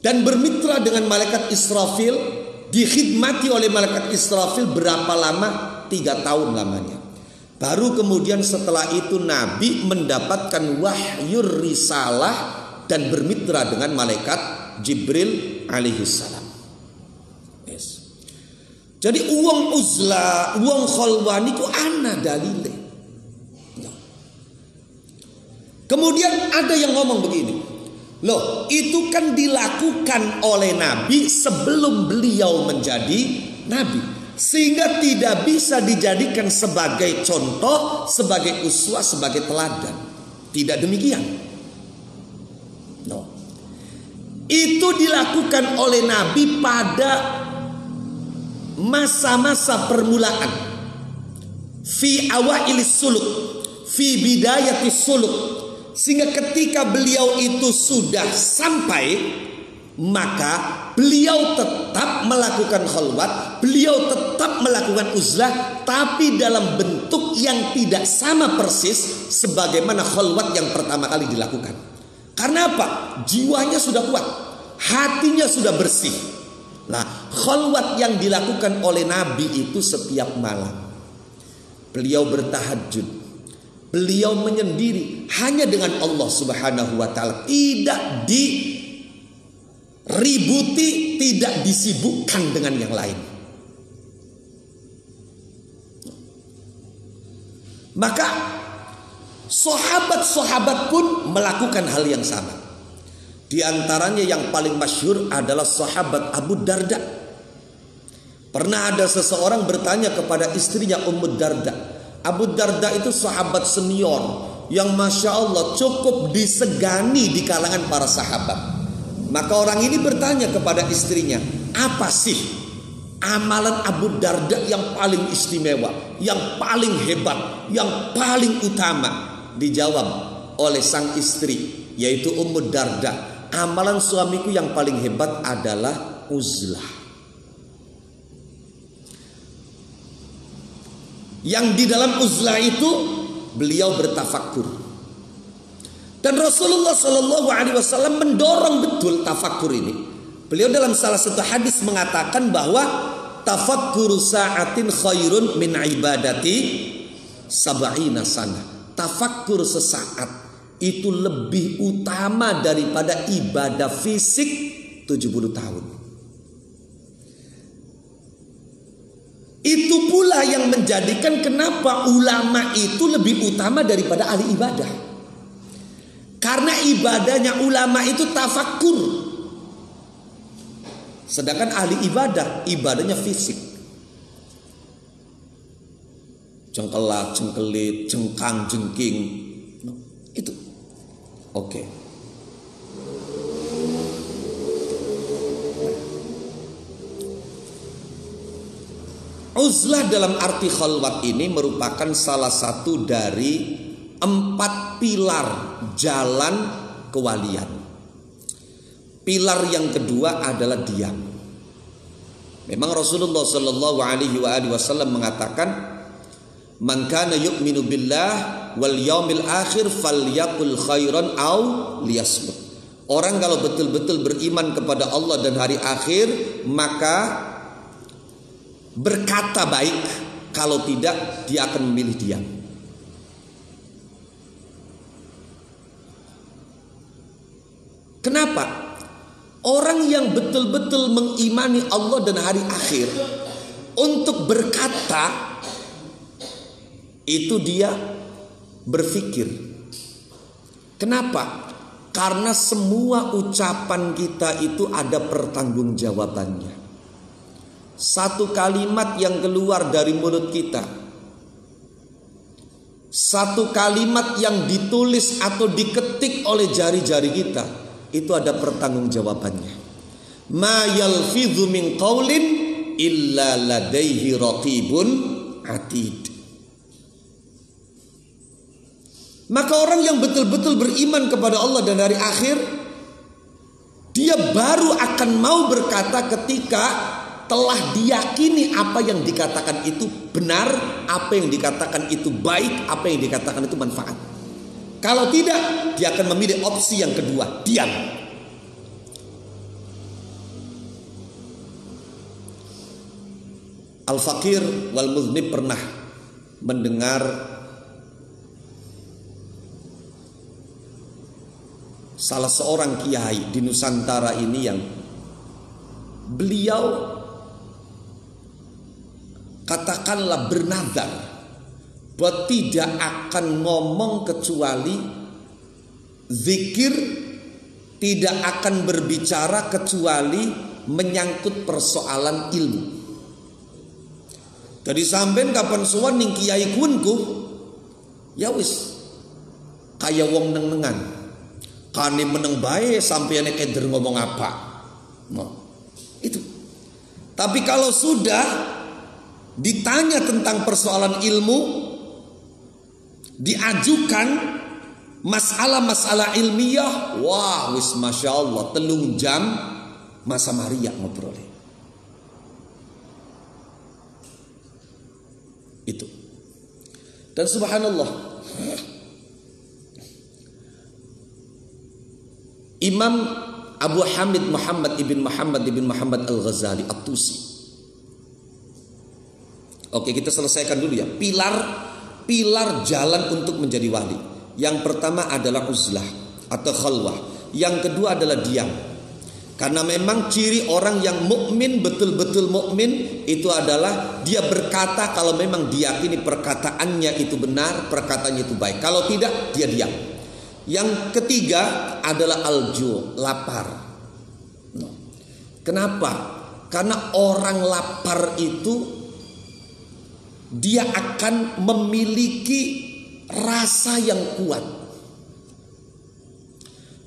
Dan bermitra dengan malaikat Israfil. Dikhidmati oleh malaikat Israfil berapa lama? Tiga tahun lamanya. Baru kemudian setelah itu Nabi mendapatkan wahyu risalah dan bermitra dengan malaikat Jibril alaihissalam. Yes. Jadi uang uzla, uang kholwani ku ana dalile. Kemudian ada yang ngomong begini. Loh, itu kan dilakukan oleh Nabi sebelum beliau menjadi Nabi. Sehingga tidak bisa dijadikan sebagai contoh, sebagai uswah, sebagai teladan. Tidak demikian. No. Itu dilakukan oleh Nabi pada masa-masa permulaan. Fi awailis suluk fi bidayati suluk sehingga ketika beliau itu sudah sampai maka beliau tetap melakukan khalwat, beliau tetap melakukan uzlah tapi dalam bentuk yang tidak sama persis sebagaimana khalwat yang pertama kali dilakukan. Karena apa? Jiwanya sudah kuat, hatinya sudah bersih. Nah, khalwat yang dilakukan oleh Nabi itu setiap malam. Beliau bertahajud, Beliau menyendiri hanya dengan Allah Subhanahu wa taala, tidak diributi, tidak disibukkan dengan yang lain. Maka sahabat-sahabat pun melakukan hal yang sama. Di antaranya yang paling masyhur adalah sahabat Abu Darda. Pernah ada seseorang bertanya kepada istrinya Ummu Darda, Abu Darda itu sahabat senior yang masya Allah cukup disegani di kalangan para sahabat. Maka orang ini bertanya kepada istrinya, apa sih amalan Abu Darda yang paling istimewa, yang paling hebat, yang paling utama? Dijawab oleh sang istri, yaitu Ummu Darda. Amalan suamiku yang paling hebat adalah uzlah. Yang di dalam uzlah itu beliau bertafakur. Dan Rasulullah Shallallahu Alaihi Wasallam mendorong betul tafakur ini. Beliau dalam salah satu hadis mengatakan bahwa tafakur saatin khairun min ibadati sab'ina sana. Tafakur sesaat itu lebih utama daripada ibadah fisik 70 tahun. Itu pula yang menjadikan kenapa ulama itu lebih utama daripada ahli ibadah. Karena ibadahnya ulama itu tafakur. Sedangkan ahli ibadah, ibadahnya fisik. Cengkelak, cengkelit, cengkang, jengking. Itu. Oke. Okay. Uzlah dalam arti khalwat ini merupakan salah satu dari empat pilar jalan kewalian. Pilar yang kedua adalah diam. Memang Rasulullah Shallallahu Alaihi Wasallam mengatakan, "Man kana yu'minu billah wal yaumil akhir falyakul khairan au liyasmut." Orang kalau betul-betul beriman kepada Allah dan hari akhir, maka berkata baik, kalau tidak dia akan memilih diam. Kenapa? Orang yang betul-betul mengimani Allah dan hari akhir untuk berkata itu dia berpikir. Kenapa? Karena semua ucapan kita itu ada pertanggungjawabannya. Satu kalimat yang keluar dari mulut kita Satu kalimat yang ditulis atau diketik oleh jari-jari kita Itu ada pertanggungjawabannya Ma yalfidhu min qawlin illa ladaihi raqibun atid Maka orang yang betul-betul beriman kepada Allah dan hari akhir Dia baru akan mau berkata ketika telah diyakini apa yang dikatakan itu benar, apa yang dikatakan itu baik, apa yang dikatakan itu manfaat. Kalau tidak, dia akan memilih opsi yang kedua, diam. Al-Fakir wal Muznib pernah mendengar salah seorang kiai di Nusantara ini yang beliau katakanlah bernadar bahwa tidak akan ngomong kecuali zikir tidak akan berbicara kecuali menyangkut persoalan ilmu. Dari sampean kapan suwan ning kiai kunku ya wis kaya wong neng-nengan. Kane meneng bae sampeyan keder ngomong apa. Nah, itu. Tapi kalau sudah ditanya tentang persoalan ilmu diajukan masalah-masalah ilmiah wah wis masya Allah telung jam masa Maria ngobrol itu dan subhanallah Imam Abu Hamid Muhammad ibn Muhammad ibn Muhammad Al-Ghazali At-Tusi. Oke, kita selesaikan dulu ya. Pilar pilar jalan untuk menjadi wali. Yang pertama adalah uzlah atau khalwah. Yang kedua adalah diam. Karena memang ciri orang yang mukmin betul-betul mukmin itu adalah dia berkata kalau memang diyakini perkataannya itu benar, perkataannya itu baik. Kalau tidak, dia diam. Yang ketiga adalah alju, lapar. Kenapa? Karena orang lapar itu dia akan memiliki rasa yang kuat.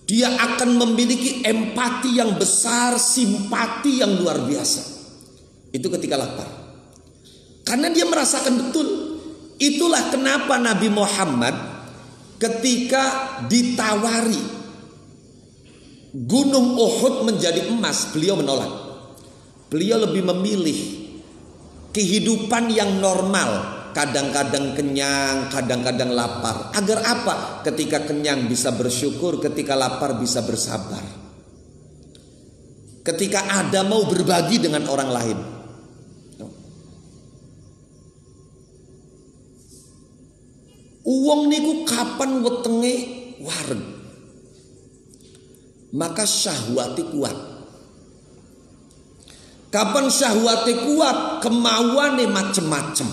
Dia akan memiliki empati yang besar, simpati yang luar biasa. Itu ketika lapar. Karena dia merasakan betul. Itulah kenapa Nabi Muhammad ketika ditawari gunung Uhud menjadi emas, beliau menolak. Beliau lebih memilih kehidupan yang normal, kadang-kadang kenyang, kadang-kadang lapar. Agar apa? Ketika kenyang bisa bersyukur, ketika lapar bisa bersabar. Ketika ada mau berbagi dengan orang lain. Uang niku kapan wetenge wareg. Maka syahwati kuat. Kapan syahwati kuat, kemauannya macem-macem.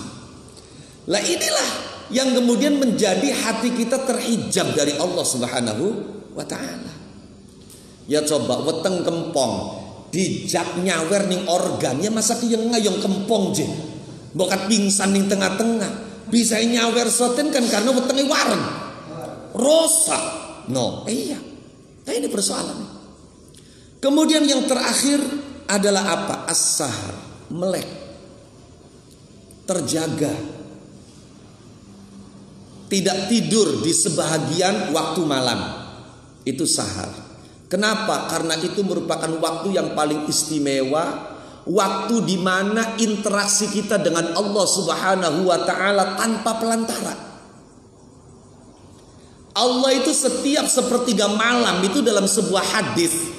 Lah inilah yang kemudian menjadi hati kita terhijab dari Allah Subhanahu wa taala. Ya coba weteng kempong dijak nyawer ning organ ya masa ki yang ngayong kempong je. Bokat pingsan ning tengah-tengah bisa nyawer soten kan karena wetenge wareng. Rosa. No, iya. Nah ini persoalan. Kemudian yang terakhir adalah apa? As-sahar, melek. Terjaga. Tidak tidur di sebahagian waktu malam. Itu sahar. Kenapa? Karena itu merupakan waktu yang paling istimewa waktu di mana interaksi kita dengan Allah Subhanahu wa taala tanpa pelantara. Allah itu setiap sepertiga malam itu dalam sebuah hadis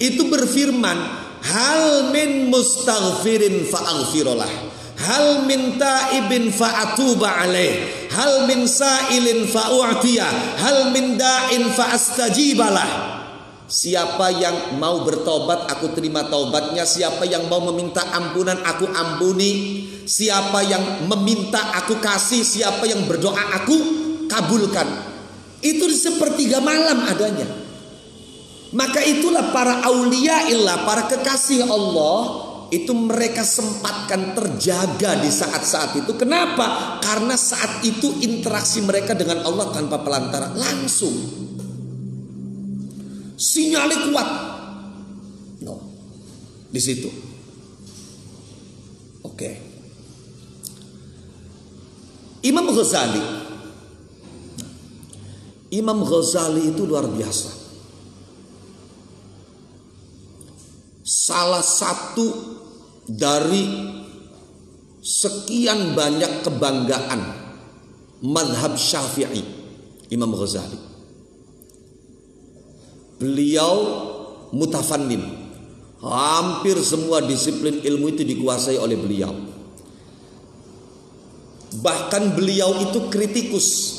itu berfirman, "Hal min mustaghfirin fa'aghfirullah, hal min ta'ibin fa'atuba alaih, hal min sa'ilin fa'u'tiya, hal min da'in fa'astajibalah." Siapa yang mau bertobat aku terima taubatnya. Siapa yang mau meminta ampunan aku ampuni. Siapa yang meminta aku kasih. Siapa yang berdoa aku kabulkan. Itu di sepertiga malam adanya Maka itulah para aulia illah Para kekasih Allah Itu mereka sempatkan terjaga di saat-saat itu Kenapa? Karena saat itu interaksi mereka dengan Allah tanpa pelantara Langsung sinyalnya kuat. No. Di situ. Oke. Imam Ghazali. Imam Ghazali itu luar biasa. Salah satu dari sekian banyak kebanggaan madhab syafi'i Imam Ghazali. Beliau mutafannin. Hampir semua disiplin ilmu itu dikuasai oleh beliau. Bahkan beliau itu kritikus.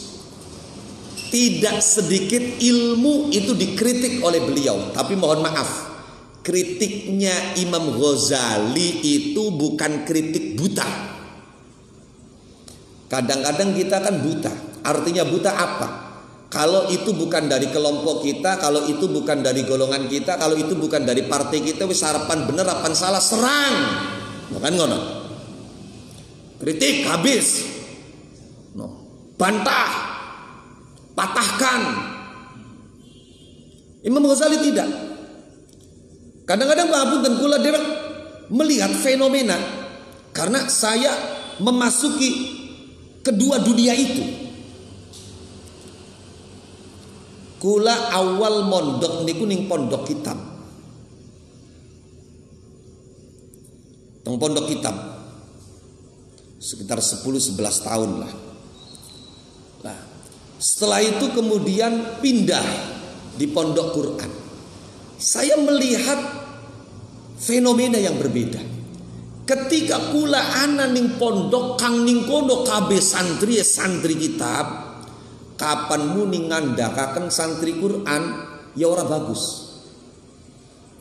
Tidak sedikit ilmu itu dikritik oleh beliau. Tapi mohon maaf, kritiknya Imam Ghazali itu bukan kritik buta. Kadang-kadang kita kan buta. Artinya buta apa? Kalau itu bukan dari kelompok kita, kalau itu bukan dari golongan kita, kalau itu bukan dari partai kita, wis harapan bener, harapan salah, serang. Bukan ngono. Kritik habis. No. Bantah. Patahkan. Imam Ghazali tidak. Kadang-kadang dan kula dewek melihat fenomena karena saya memasuki kedua dunia itu Kula awal mondok niku ning pondok kitab. Teng pondok kitab. Sekitar 10 11 tahun lah. Nah, setelah itu kemudian pindah di pondok Quran. Saya melihat fenomena yang berbeda. Ketika kula ana ning pondok kang ning kono kabeh santri santri kitab, kapan muni ngandakaken santri Quran ya ora bagus.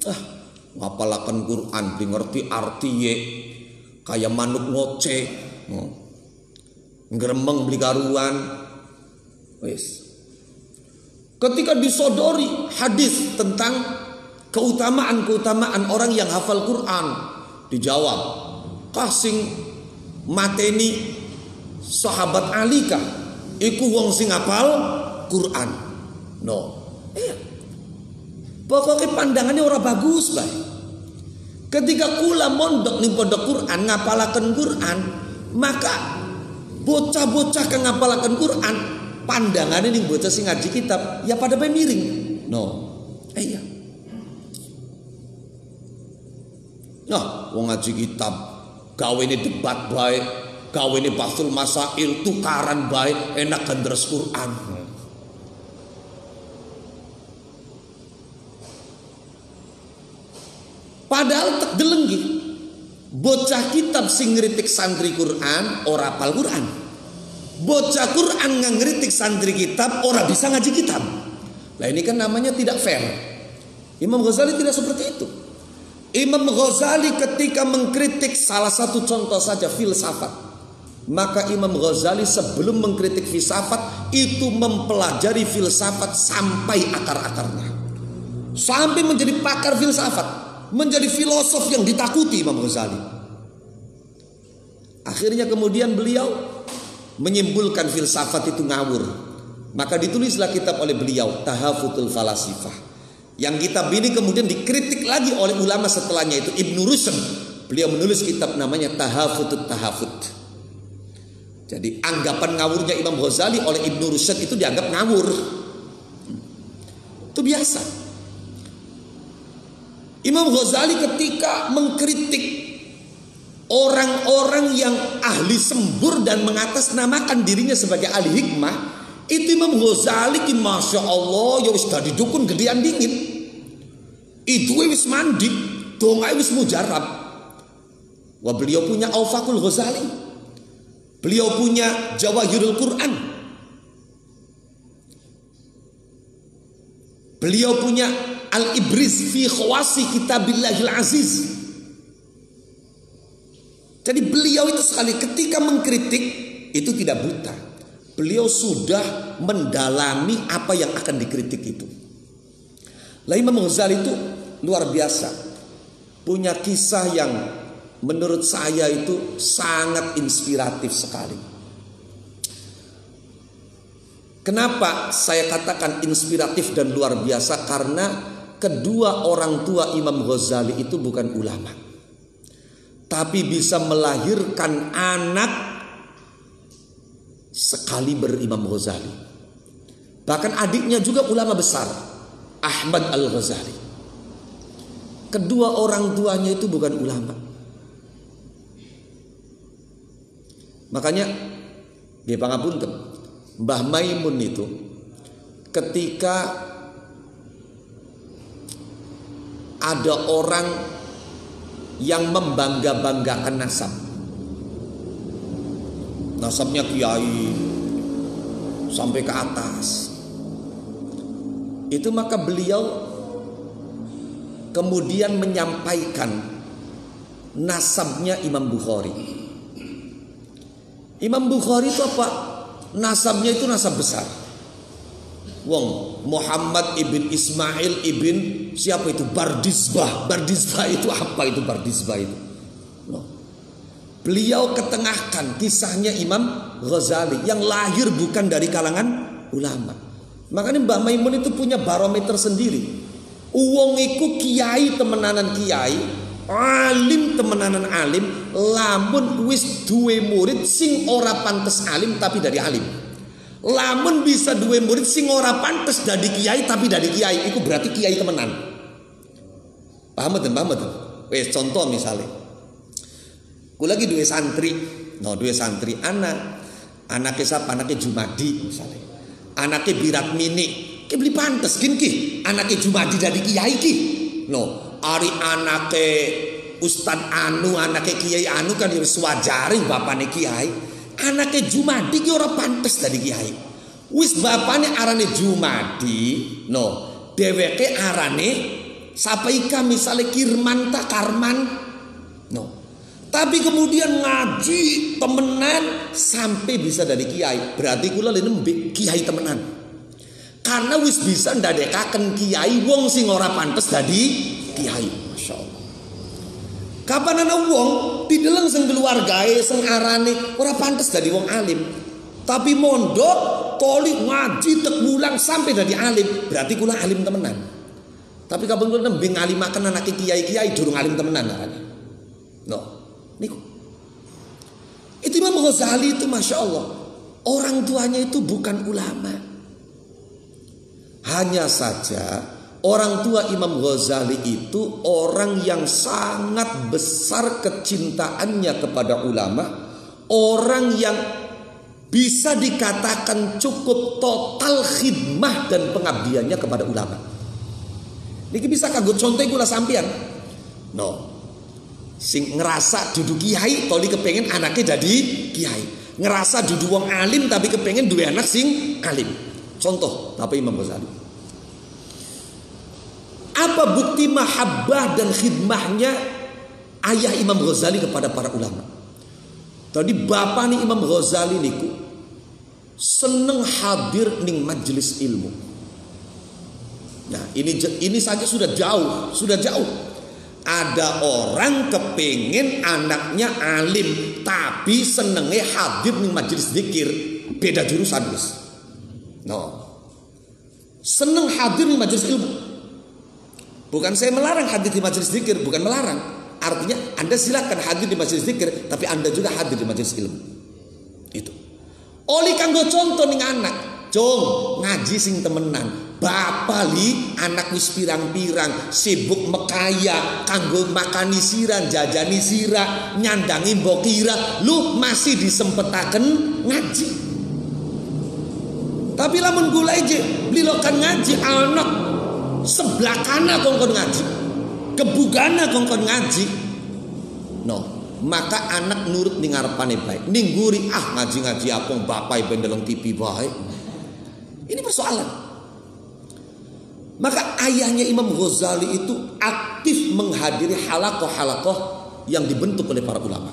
Ah, ngapalaken Quran di ngerti artiye kayak manuk ngoce. Oh. Ngremeng beli karuan. Wis. Ketika disodori hadis tentang keutamaan-keutamaan orang yang hafal Quran, dijawab, kasing mateni sahabat Ali kah? Iku wong sing hafal Quran. No. Iya. Pokoknya pandangannya orang bagus baik. Ketika kula mondok ning pondok Quran ngapalaken Quran, maka bocah-bocah kang ngapalaken Quran pandangannya nih bocah sing ngaji kitab ya pada miring. No. Eh, iya. Nah, wong ngaji kitab gawe ini debat baik, gawe ini basul masail tukaran baik, enak gendres Quran. Padahal tak delenggi bocah kitab sing ngritik santri Quran ora apal Quran. Bocah Quran ngritik santri kitab ora bisa ngaji kitab. Nah ini kan namanya tidak fair. Imam Ghazali tidak seperti itu. Imam Ghazali ketika mengkritik salah satu contoh saja filsafat. Maka Imam Ghazali sebelum mengkritik filsafat itu mempelajari filsafat sampai akar-akarnya. Sampai menjadi pakar filsafat, menjadi filosof yang ditakuti Imam Ghazali. Akhirnya kemudian beliau menyimpulkan filsafat itu ngawur. Maka ditulislah kitab oleh beliau Tahafutul Falasifah. Yang kitab ini kemudian dikritik lagi oleh ulama setelahnya itu Ibnu Rusem. Beliau menulis kitab namanya Tahafutut Tahafut. Jadi anggapan ngawurnya Imam Ghazali oleh Ibnu Rusyd itu dianggap ngawur. Itu biasa. Imam Ghazali ketika mengkritik orang-orang yang ahli sembur dan mengatasnamakan dirinya sebagai ahli hikmah, itu Imam Ghazali Masya Allah ya tadi dukun gedean dingin. Itu wis mandi, dongai wis mujarab. Wah beliau punya Aufakul Ghazali. Beliau punya Jawahirul Quran. Beliau punya Al-Ibriz fi khawasi kitabillahil aziz. Jadi beliau itu sekali ketika mengkritik itu tidak buta. Beliau sudah mendalami apa yang akan dikritik itu. Lah Imam Ghazali itu luar biasa. Punya kisah yang menurut saya itu sangat inspiratif sekali. Kenapa saya katakan inspiratif dan luar biasa? Karena kedua orang tua Imam Ghazali itu bukan ulama. Tapi bisa melahirkan anak sekali berimam Ghazali. Bahkan adiknya juga ulama besar, Ahmad Al-Ghazali. Kedua orang tuanya itu bukan ulama. Makanya dia pangapunten, Mbah Maimun itu ketika ada orang yang membangga-banggakan nasab. Nasabnya kiai sampai ke atas. Itu maka beliau kemudian menyampaikan nasabnya Imam Bukhari. Imam Bukhari itu apa? Nasabnya itu nasab besar. Wong Muhammad ibn Ismail ibn siapa itu Bardisbah. Bardisbah itu apa itu Bardisbah itu? Beliau ketengahkan kisahnya Imam Ghazali yang lahir bukan dari kalangan ulama. Makanya Mbah Maimun itu punya barometer sendiri. Uwong iku kiai temenanan kiai, alim temenanan alim, lamun wis duwe murid sing ora pantes alim tapi dari alim. Lamun bisa dua murid sing ora pantes dadi kiai tapi dadi kiai, itu berarti kiai temenan. Paham betul, paham betul. Contoh misalnya, ku lagi dua santri, no dua santri anak, anaknya siapa? Anaknya Jumadi misalnya, anaknya Birat Mini, ki beli pantes gin ki, anaknya Jumadi dadi kiai ki, no, ari anaknya Ustad Anu, anaknya Kiai Anu kan ya swajari bapaknya Kiai, anaknya Jumadi ki ora pantes dari kiai. Wis bapaknya arane Jumadi, no, dheweke arane sapaika misalnya Kirmanta Karman, no. Tapi kemudian ngaji temenan sampai bisa dari kiai. Berarti kula nembe kiai temenan. Karena wis bisa ndadekaken kiai wong sing ora pantes dadi kiai. Masya Allah. Kapan ana wong dideleng sing keluargae sing arane ora pantes dadi wong alim. Tapi mondok, toli ngaji tek mulang sampai dadi alim, berarti kula alim temenan. Tapi kapan kula nembe ngalimaken anak kiai-kiai durung alim temenan arane. No. Niku. Itu Imam Ghazali itu Masya Allah Orang tuanya itu bukan ulama Hanya saja Orang tua Imam Ghazali itu orang yang sangat besar kecintaannya kepada ulama, orang yang bisa dikatakan cukup total khidmah dan pengabdiannya kepada ulama. Niki bisa kagut contoh gula sampean. No. Sing ngerasa duduk kiai toli kepengen anaknya jadi kiai. Ngerasa duduk wong alim tapi kepengen dua anak sing alim. Contoh tapi Imam Ghazali. Apa bukti mahabbah dan khidmahnya ayah Imam Ghazali kepada para ulama? Tadi bapak nih Imam Ghazali niku seneng hadir ning majelis ilmu. Nah ini ini saja sudah jauh, sudah jauh. Ada orang kepengen anaknya alim tapi senengnya hadir ning majelis zikir beda jurusan guys. No. Seneng hadir ning majelis ilmu. Bukan saya melarang hadir di majelis zikir, bukan melarang. Artinya Anda silakan hadir di majelis zikir, tapi Anda juga hadir di majelis ilmu. Itu. Oli kanggo contoh nih anak, Jong ngaji sing temenan. Bapak li anak wis pirang-pirang sibuk mekaya kanggo makani sirah, jajani sirah, nyandangi bokira, lu masih disempetaken ngaji. Tapi lamun gula aja, lilokan ngaji anak sebelah kana kongkon ngaji. Kebugana kongkon ngaji. No maka anak nurut ning ngarepane baik. Ning guri ah ngaji-ngaji apa bapak ben dalam TV baik ini persoalan. Maka ayahnya Imam Ghazali itu aktif menghadiri halakoh-halakoh yang dibentuk oleh para ulama.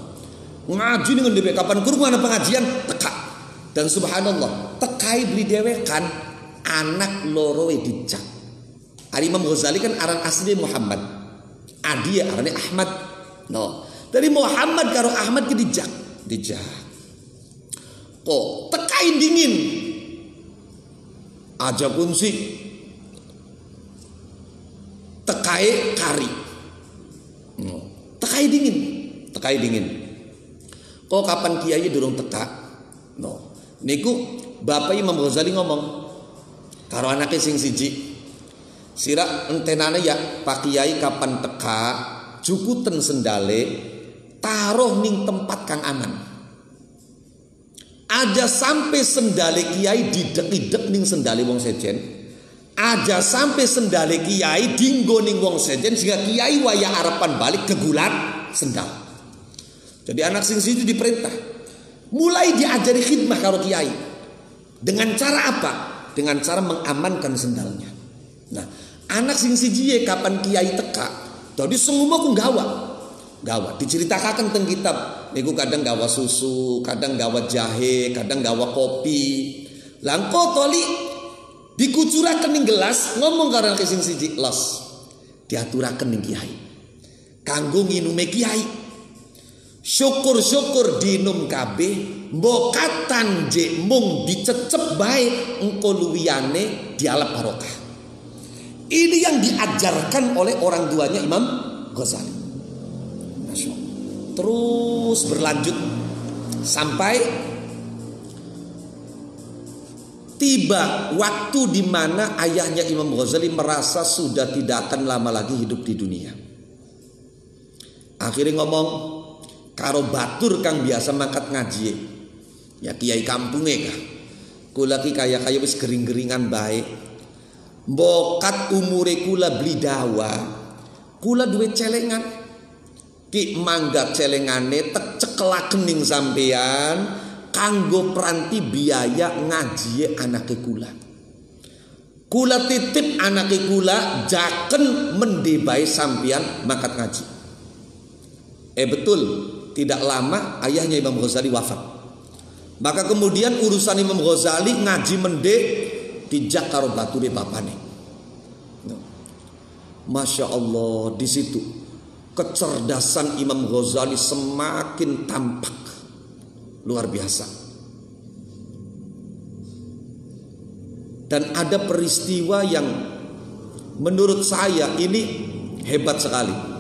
Ngaji dengan dewe kapan kurung ada pengajian? Teka dan subhanallah tekai beli dewekan anak lorowe dicak Imam Ghazali kan aran asli Muhammad. Adi ya arane Ahmad. No. Dari Muhammad karo Ahmad ke dijak. Dijak. Kok tekai dingin. Aja pun sih. Tekai kari. No. Tekai dingin. Tekai dingin. Kok kapan kiai durung teka? No. Niku Bapak Imam Ghazali ngomong karo anaknya sing siji Sira entenane ya Pak Kiai kapan teka jukuten sendale taruh ning tempat kang aman. Aja sampai sendale kiai didek-idek ning sendale wong sejen. Aja sampai sendale kiai dinggo ning wong sejen sehingga kiai waya arepan balik ke gulat sendal. Jadi anak sing situ diperintah mulai diajari khidmah karo kiai. Dengan cara apa? Dengan cara mengamankan sendalnya. Nah, anak sing siji kapan kiai teka, tadi semua ku gawa. Gawa diceritakan tentang kitab. Niku kadang gawa susu, kadang gawa jahe, kadang gawa kopi. Langko toli dikucurakan ning gelas ngomong karo sing siji los. Diaturaken ning kiai. Kanggo nginume kiai. Syukur-syukur dinum kabeh mbokatan je mung dicecep bae engko luwiyane dialap barokah. Ini yang diajarkan oleh orang tuanya Imam Ghazali. Terus berlanjut sampai tiba waktu di mana ayahnya Imam Ghazali merasa sudah tidak akan lama lagi hidup di dunia. Akhirnya ngomong karo batur kang biasa mangkat ngaji. Ya kiai kampungnya kah. Kula ki kaya kaya wis gering-geringan baik. Bokat umure kula beli dawa. Kula duwe celengan. Ki mangga celengane tek cekelakening sampean kanggo peranti biaya ngaji anake kula. Kula titip anake kula jaken mendebai sampean makat ngaji. Eh betul, tidak lama ayahnya Imam Ghazali wafat. Maka kemudian urusan Imam Ghazali ngaji mendek dijak karo batu di bapane. Masya Allah di situ kecerdasan Imam Ghazali semakin tampak luar biasa. Dan ada peristiwa yang menurut saya ini hebat sekali.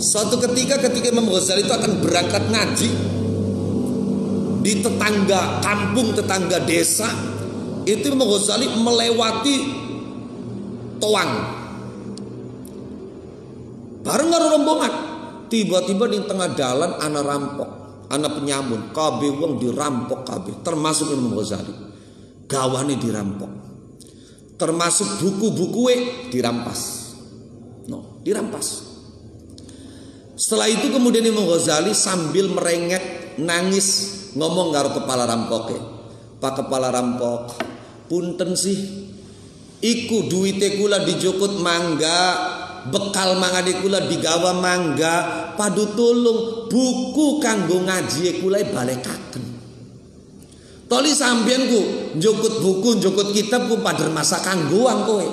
Suatu ketika ketika Imam Ghazali itu akan berangkat ngaji di tetangga kampung tetangga desa itu Imam Ghazali melewati toang. Bareng karo rombongan. Tiba-tiba di tengah jalan anak rampok anak penyamun kabeh wong dirampok kabeh termasuk Imam Ghazali. Gawane dirampok. Termasuk buku-buku dirampas. No dirampas setelah itu kemudian Imam Ghazali sambil merengek nangis ngomong karo kepala rampok Pak kepala rampok punten sih iku duwite kula dijukut mangga bekal mangane kula digawa mangga padu tulung buku kanggo ngaji kula balekaken Toli sampeyan ku buku njukut kitab ku pader masa kanggo kowe.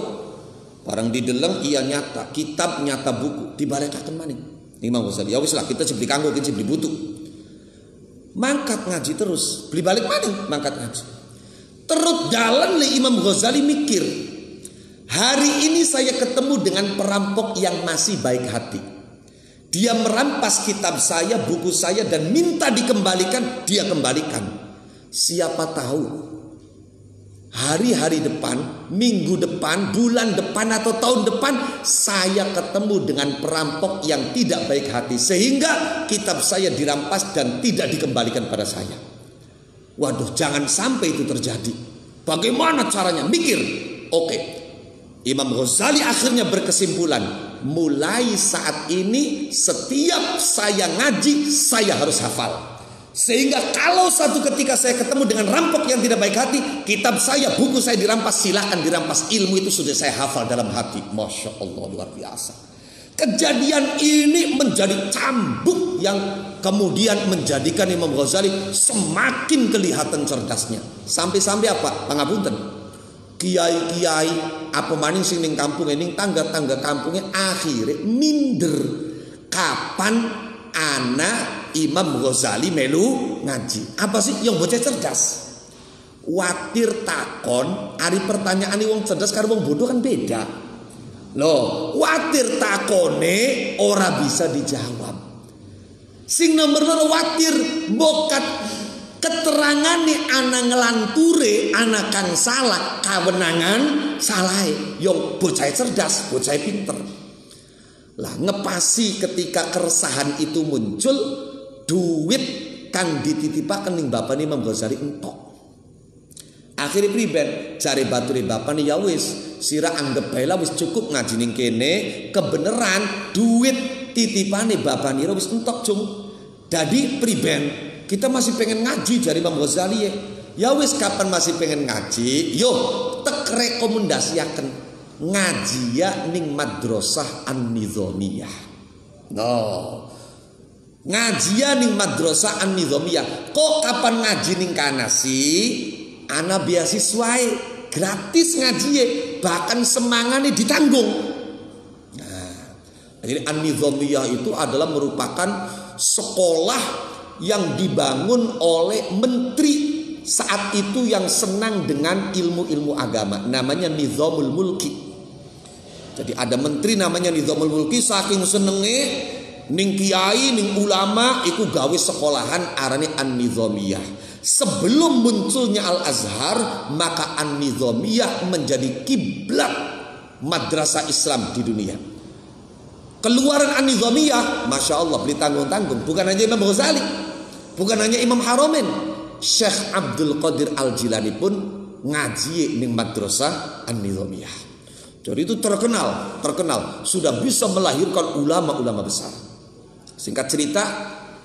Barang dideleng iya nyata, kitab nyata buku dibalekaken maning. Imam Ghazali, ya lah kita beli kanggo kita beli butuh. Mangkat ngaji terus. Beli balik maning mangkat ngaji. Terus jalan li Imam Ghazali mikir hari ini saya ketemu dengan perampok yang masih baik hati. Dia merampas kitab saya buku saya dan minta dikembalikan dia kembalikan. Siapa tahu hari-hari depan, minggu depan, bulan depan atau tahun depan saya ketemu dengan perampok yang tidak baik hati sehingga kitab saya dirampas dan tidak dikembalikan pada saya. Waduh, jangan sampai itu terjadi. Bagaimana caranya? Mikir. Oke. Imam Ghazali akhirnya berkesimpulan, mulai saat ini setiap saya ngaji saya harus hafal. Sehingga kalau satu ketika saya ketemu dengan rampok yang tidak baik hati, kitab saya, buku saya dirampas, silahkan dirampas. Ilmu itu sudah saya hafal dalam hati. Masya Allah luar biasa. Kejadian ini menjadi cambuk yang kemudian menjadikan Imam Ghazali semakin kelihatan cerdasnya. Sampai-sampai apa? Pangapunten. Kiai-kiai apa maning sing kampung ini tangga-tangga kampungnya akhirnya minder. Kapan anak Imam Ghazali melu ngaji. Apa sih yang bocah cerdas? Watir takon, ari pertanyaan wong cerdas karo wong bodoh kan beda. Loh, watir takone ora bisa dijawab. Sing nomor loro watir bokat keterangane anak ngelanture anak kang salah kawenangan salah yang bocah cerdas bocah pinter lah ngepasi ketika keresahan itu muncul duit kang dititipaken ning bapane Imam Ghazali entok. Akhirnya priben cari batu bapak nih ya wis sira anggap bae wis cukup ngaji ning kene kebenaran duit titipane nira wis entok cung. Jadi priben kita masih pengen ngaji dari Imam Ghazali ya. Ya wis kapan masih pengen ngaji? Yo tek rekomendasiaken ngaji ya ning madrasah an-nizamiyah. No, ngajian ning madrasah an nizamiyah kok kapan ngaji ning kanasi ana beasiswa gratis ngaji bahkan semangatnya ditanggung. Nah jadi an nizamiyah itu adalah merupakan sekolah yang dibangun oleh menteri saat itu yang senang dengan ilmu-ilmu agama namanya nizamul mulki jadi ada menteri namanya nizamul mulki saking senengnya ning kiai ning ulama iku gawe sekolahan arane an-nizamiyah. Sebelum munculnya Al-Azhar, maka an-nizamiyah menjadi kiblat madrasah Islam di dunia. Keluaran an-nizamiyah, masya Allah beli tanggung-tanggung. Bukan hanya Imam Ghazali, bukan hanya Imam Haromen, Syekh Abdul Qadir Al Jilani pun ngaji ning madrasah an-nizamiyah. Jadi itu terkenal, terkenal sudah bisa melahirkan ulama-ulama besar. Singkat cerita,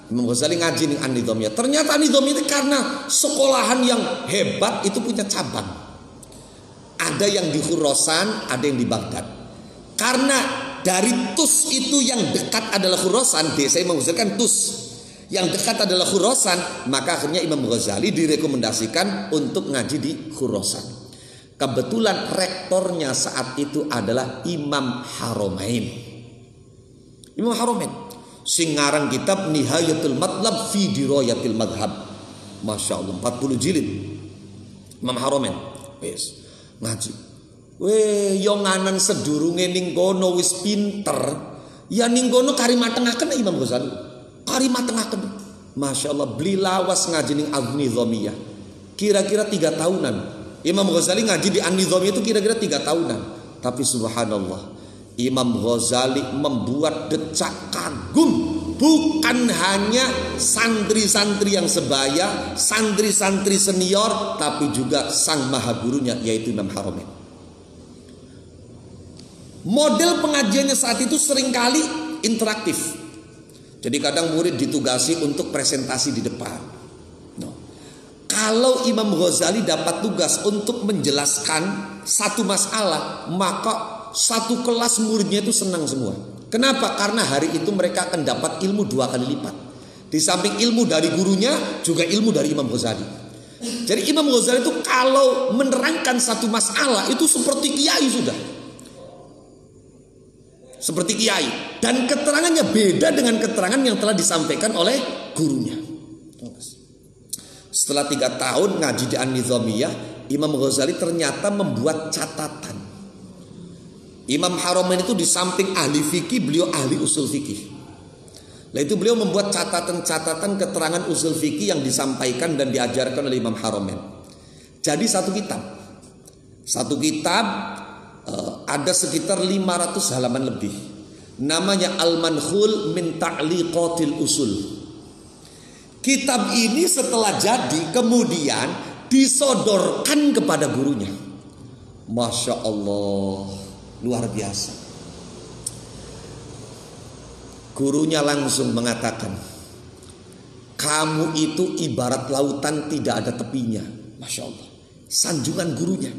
Imam Ghazali ngaji nih an Ternyata an itu karena sekolahan yang hebat itu punya cabang. Ada yang di Khurasan, ada yang di Baghdad. Karena dari Tus itu yang dekat adalah Khurasan, desa Imam Ghazali kan Tus. Yang dekat adalah Khurasan, maka akhirnya Imam Ghazali direkomendasikan untuk ngaji di Khurasan. Kebetulan rektornya saat itu adalah Imam Haromain. Imam Haromain sing ngarang kitab Nihayatul Matlab fi Dirayatil Madhab. Masya Allah 40 jilid. Imam Haromen. Wes ngaji. Weh yonganan sedurunge ning kono wis pinter. Ya ning kono karimatengaken Imam Ghazali. Karimatengaken. Masya Allah beli lawas ngaji ning Al-Nizamiyah. Kira-kira tiga tahunan. Imam Ghazali ngaji di An-Nizamiyah itu kira-kira tiga tahunan. Tapi subhanallah Imam Ghazali membuat decak kagum bukan hanya santri-santri yang sebaya, santri-santri senior, tapi juga sang maha gurunya yaitu Imam Haromen. Model pengajiannya saat itu sering kali interaktif. Jadi kadang murid ditugasi untuk presentasi di depan. Kalau Imam Ghazali dapat tugas untuk menjelaskan satu masalah, maka satu kelas muridnya itu senang semua. Kenapa? Karena hari itu mereka akan dapat ilmu dua kali lipat. Di samping ilmu dari gurunya, juga ilmu dari Imam Ghazali. Jadi Imam Ghazali itu kalau menerangkan satu masalah itu seperti kiai sudah. Seperti kiai. Dan keterangannya beda dengan keterangan yang telah disampaikan oleh gurunya. Setelah tiga tahun ngaji di An-Nizamiyah, Imam Ghazali ternyata membuat catatan Imam Haramain itu di samping ahli fikih, beliau ahli usul fikih. Nah itu beliau membuat catatan-catatan keterangan usul fikih yang disampaikan dan diajarkan oleh Imam Haramain. Jadi satu kitab. Satu kitab uh, ada sekitar 500 halaman lebih. Namanya Al-Manhul min Ta'liqatil Usul. Kitab ini setelah jadi kemudian disodorkan kepada gurunya. Masya Allah luar biasa. Gurunya langsung mengatakan, kamu itu ibarat lautan tidak ada tepinya. Masya Allah. Sanjungan gurunya.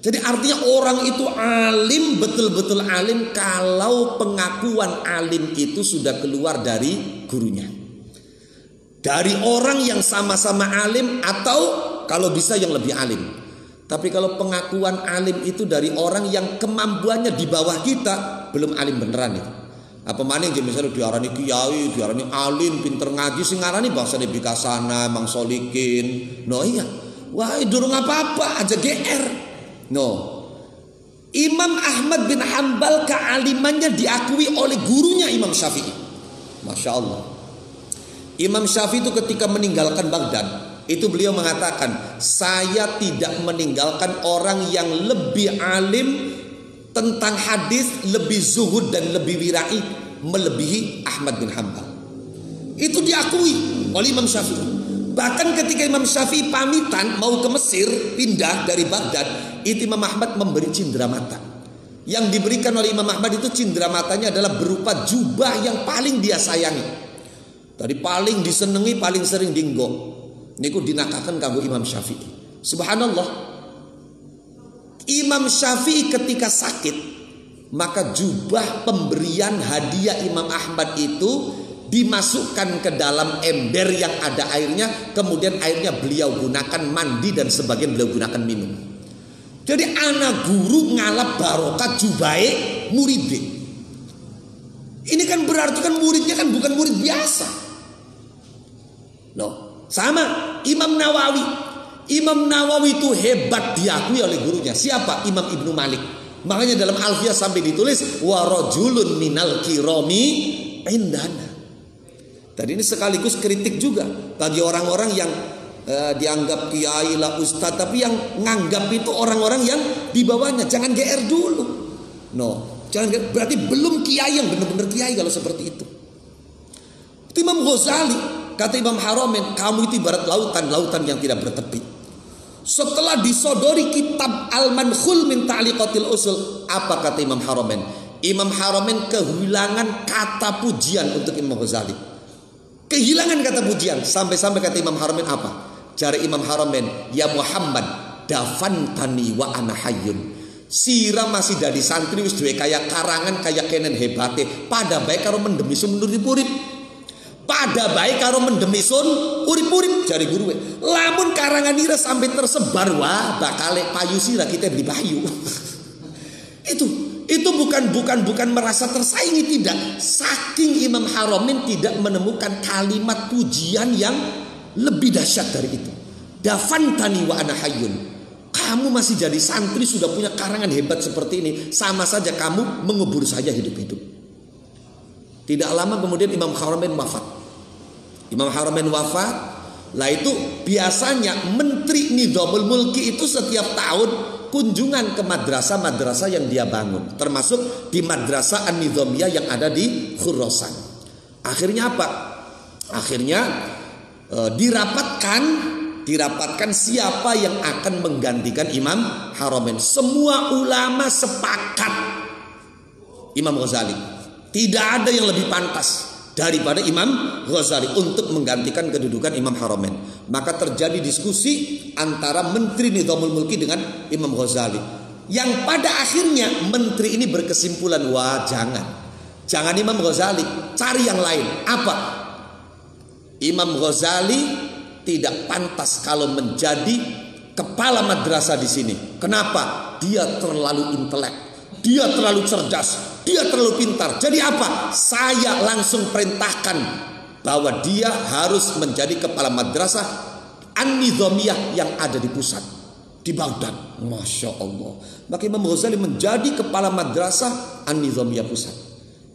Jadi artinya orang itu alim, betul-betul alim kalau pengakuan alim itu sudah keluar dari gurunya. Dari orang yang sama-sama alim atau kalau bisa yang lebih alim. Tapi kalau pengakuan alim itu dari orang yang kemampuannya di bawah kita, belum alim beneran itu. Apa maning jadi misalnya diarani kiai, diarani alim, pinter ngaji, sing ngarani bangsa di mang solikin. No iya. Wah, durung apa-apa aja GR. No. Imam Ahmad bin Hambal kealimannya diakui oleh gurunya Imam Syafi'i. Masya Allah. Imam Syafi'i itu ketika meninggalkan Baghdad, itu beliau mengatakan, saya tidak meninggalkan orang yang lebih alim tentang hadis, lebih zuhud dan lebih wirai melebihi Ahmad bin Hambal. Itu diakui oleh Imam Syafi'i. Bahkan ketika Imam Syafi'i pamitan mau ke Mesir, pindah dari Baghdad, itu Imam Ahmad memberi cindera mata. Yang diberikan oleh Imam Ahmad itu cindera matanya adalah berupa jubah yang paling dia sayangi. Tadi paling disenangi, paling sering dinggo niku dinakakan kanggo Imam Syafi'i. Subhanallah. Imam Syafi'i ketika sakit maka jubah pemberian hadiah Imam Ahmad itu dimasukkan ke dalam ember yang ada airnya kemudian airnya beliau gunakan mandi dan sebagian beliau gunakan minum jadi anak guru ngalap barokah jubai murid ini kan berarti kan muridnya kan bukan murid biasa sama Imam Nawawi. Imam Nawawi itu hebat diakui oleh gurunya. Siapa? Imam Ibnu Malik. Makanya dalam Alfiyah sampai ditulis warajulun minal kiromi indana. Tadi ini sekaligus kritik juga bagi orang-orang yang uh, dianggap kiai lah ustadz tapi yang nganggap itu orang-orang yang di bawahnya jangan GR dulu. No, jangan GR. berarti belum kiai yang benar-benar kiai kalau seperti itu. Itu Imam Ghazali kata Imam Haramin, kamu itu ibarat lautan, lautan yang tidak bertepi. Setelah disodori kitab Al-Mankhul min Ta'liqatil Usul, apa kata Imam Haramin? Imam Haramin kehilangan kata pujian untuk Imam Ghazali. Kehilangan kata pujian sampai-sampai kata Imam Haramin apa? Jari Imam Haramin, ya Muhammad, dafantani wa ana hayyun. Sira masih dari santri wis duwe kayak karangan kayak kenen hebate pada baik karo mendemi menurut urip pada baik karo mendemi sun urip-urip jari guru lamun karangan ira sampai tersebar wah bakale payu sira kita beli payu. Itu itu bukan bukan bukan merasa tersaingi tidak. Saking Imam Haramin tidak menemukan kalimat pujian yang lebih dahsyat dari itu. Dafantani wa ana hayyun. Kamu masih jadi santri sudah punya karangan hebat seperti ini sama saja kamu mengubur saja hidup-hidup tidak lama kemudian Imam Haramain wafat. Imam Haramain wafat, lah itu biasanya menteri Nidhamul Mulki itu setiap tahun kunjungan ke madrasah-madrasah yang dia bangun, termasuk di madrasah An-Nidhamiyah yang ada di Khurasan. Akhirnya apa? Akhirnya e, dirapatkan dirapatkan siapa yang akan menggantikan Imam Haramain. Semua ulama sepakat Imam Ghazali tidak ada yang lebih pantas daripada Imam Ghazali untuk menggantikan kedudukan Imam Haramain. Maka terjadi diskusi antara Menteri Nizamul Mulki dengan Imam Ghazali. Yang pada akhirnya menteri ini berkesimpulan, wah jangan. Jangan Imam Ghazali, cari yang lain. Apa? Imam Ghazali tidak pantas kalau menjadi kepala madrasah di sini. Kenapa? Dia terlalu intelek, dia terlalu cerdas, dia terlalu pintar. Jadi apa? Saya langsung perintahkan bahwa dia harus menjadi kepala madrasah An-Nizamiyah yang ada di pusat di Baghdad. Masya Allah. Maka Imam Ghazali menjadi kepala madrasah An-Nizamiyah pusat.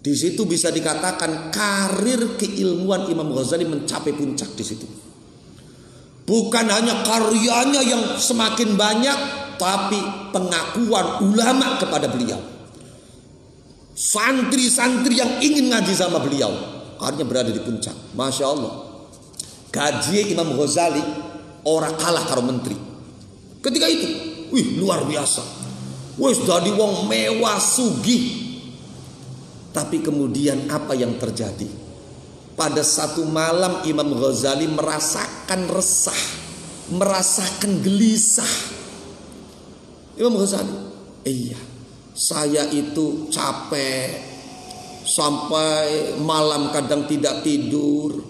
Di situ bisa dikatakan karir keilmuan Imam Ghazali mencapai puncak di situ. Bukan hanya karyanya yang semakin banyak, tapi pengakuan ulama kepada beliau. Santri-santri yang ingin ngaji sama beliau akhirnya berada di puncak. Masya Allah. Gaji Imam Ghazali orang kalah karo menteri. Ketika itu wih luar biasa. Wis jadi wong mewah sugih. Tapi kemudian apa yang terjadi? Pada satu malam Imam Ghazali merasakan resah merasakan gelisah Imam Ghazali iya saya itu capek sampai malam kadang tidak tidur,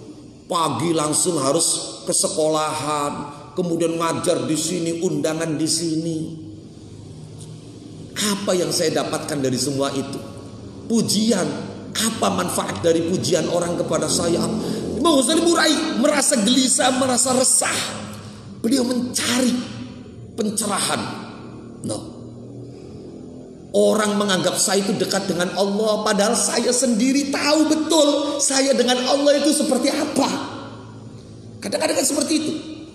pagi langsung harus ke sekolahan, kemudian ngajar di sini, undangan di sini. Apa yang saya dapatkan dari semua itu? Pujian. Apa manfaat dari pujian orang kepada saya? Imam Ghazali Murai merasa gelisah, merasa resah. Beliau mencari pencerahan. No. Orang menganggap saya itu dekat dengan Allah Padahal saya sendiri tahu betul Saya dengan Allah itu seperti apa. Kadang-kadang kan seperti itu.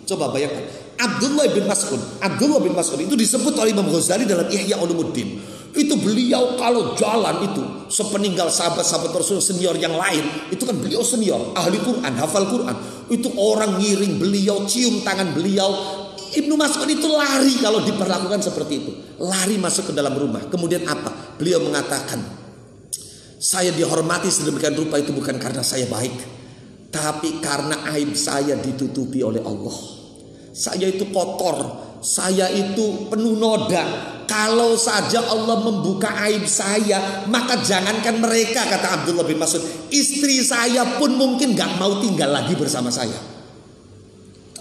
Coba bayangkan Abdullah bin Mas'ud Abdullah bin Mas'ud itu disebut oleh Imam Ghazali dalam Ihya Ulumuddin. Itu beliau kalau jalan itu Sepeninggal sahabat-sahabat Rasul senior yang lain Itu kan beliau senior Ahli Quran, hafal Quran. Itu orang ngiring beliau Cium tangan beliau Ibnu Mas'ud itu lari kalau diperlakukan seperti itu. Lari masuk ke dalam rumah. Kemudian apa? Beliau mengatakan, saya dihormati sedemikian rupa itu bukan karena saya baik. Tapi karena aib saya ditutupi oleh Allah. Saya itu kotor. Saya itu penuh noda. Kalau saja Allah membuka aib saya, maka jangankan mereka kata Abdullah bin Mas'ud, istri saya pun mungkin gak mau tinggal lagi bersama saya.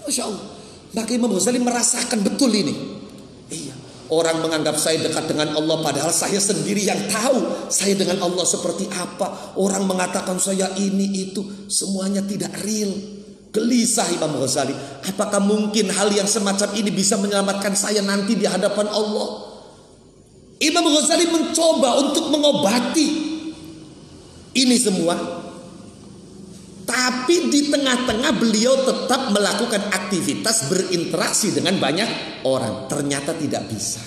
Masya Allah. Maka Imam Ghazali merasakan betul ini. Iya. Orang menganggap saya dekat dengan Allah padahal saya sendiri yang tahu saya dengan Allah seperti apa. Orang mengatakan saya ini itu semuanya tidak real. Gelisah Imam Ghazali. Apakah mungkin hal yang semacam ini bisa menyelamatkan saya nanti di hadapan Allah? Imam Ghazali mencoba untuk mengobati ini semua Tapi di tengah-tengah beliau tetap melakukan aktivitas berinteraksi dengan banyak orang. Ternyata tidak bisa.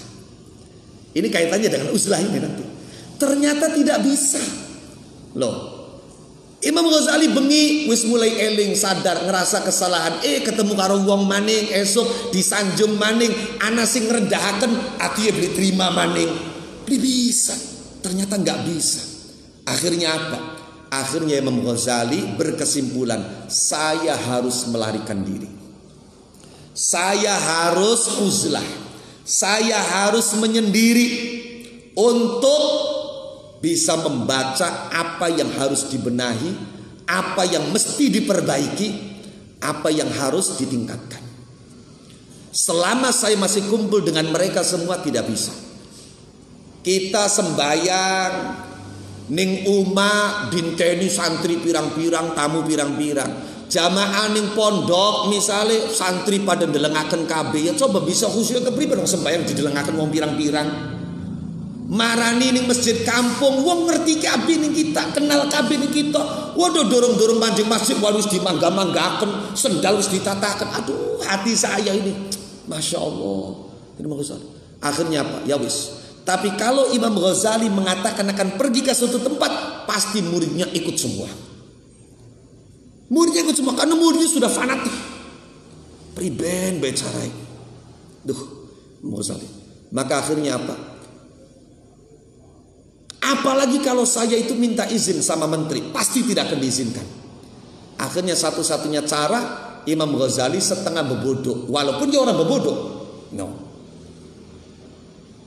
Ini kaitannya dengan uzlah ini nanti. Ternyata tidak bisa. Loh, Imam Ghazali bengi wis mulai eling sadar ngerasa kesalahan eh ketemu karo wong maning esok disanjung maning ana sing ngrendahaken ati beli terima maning bisa ternyata nggak bisa akhirnya apa Akhirnya Imam Ghazali berkesimpulan, saya harus melarikan diri. Saya harus uzlah. Saya harus menyendiri untuk bisa membaca apa yang harus dibenahi, apa yang mesti diperbaiki, apa yang harus ditingkatkan. Selama saya masih kumpul dengan mereka semua tidak bisa. Kita sembayang, ning uma dinteni santri pirang-pirang tamu pirang-pirang. Jamaah ning pondok misalnya santri pada delengaken KB ya coba bisa khusus kepriben dong sembahyang didelengaken wong pirang-pirang. Marani ning masjid kampung wong ngerti KB ning kita kenal KB ning kita waduh dorong-dorong mancing masjid wis dimangga-manggaken sendal wis ditatakan aduh hati saya ini. Masya Allah. Ini akhirnya apa? Ya wis tapi kalau Imam Ghazali mengatakan akan pergi ke suatu tempat, pasti muridnya ikut semua. Muridnya ikut semua karena muridnya sudah fanatik. Priben becarai. Duh, Imam Ghazali. Maka akhirnya apa? Apalagi kalau saya itu minta izin sama menteri, pasti tidak akan diizinkan. Akhirnya satu-satunya cara Imam Ghazali setengah bebodoh, walaupun dia orang bebodoh.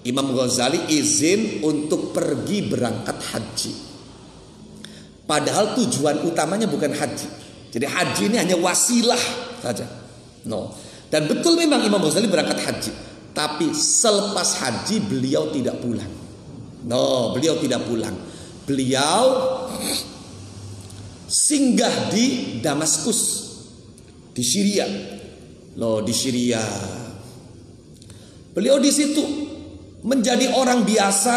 Imam Ghazali izin untuk pergi berangkat haji. Padahal tujuan utamanya bukan haji. Jadi haji ini hanya wasilah saja. No. Dan betul memang Imam Ghazali berangkat haji. Tapi selepas haji beliau tidak pulang. No, beliau tidak pulang. Beliau singgah di Damaskus. Di Syria. Loh, di Syria. Beliau di situ menjadi orang biasa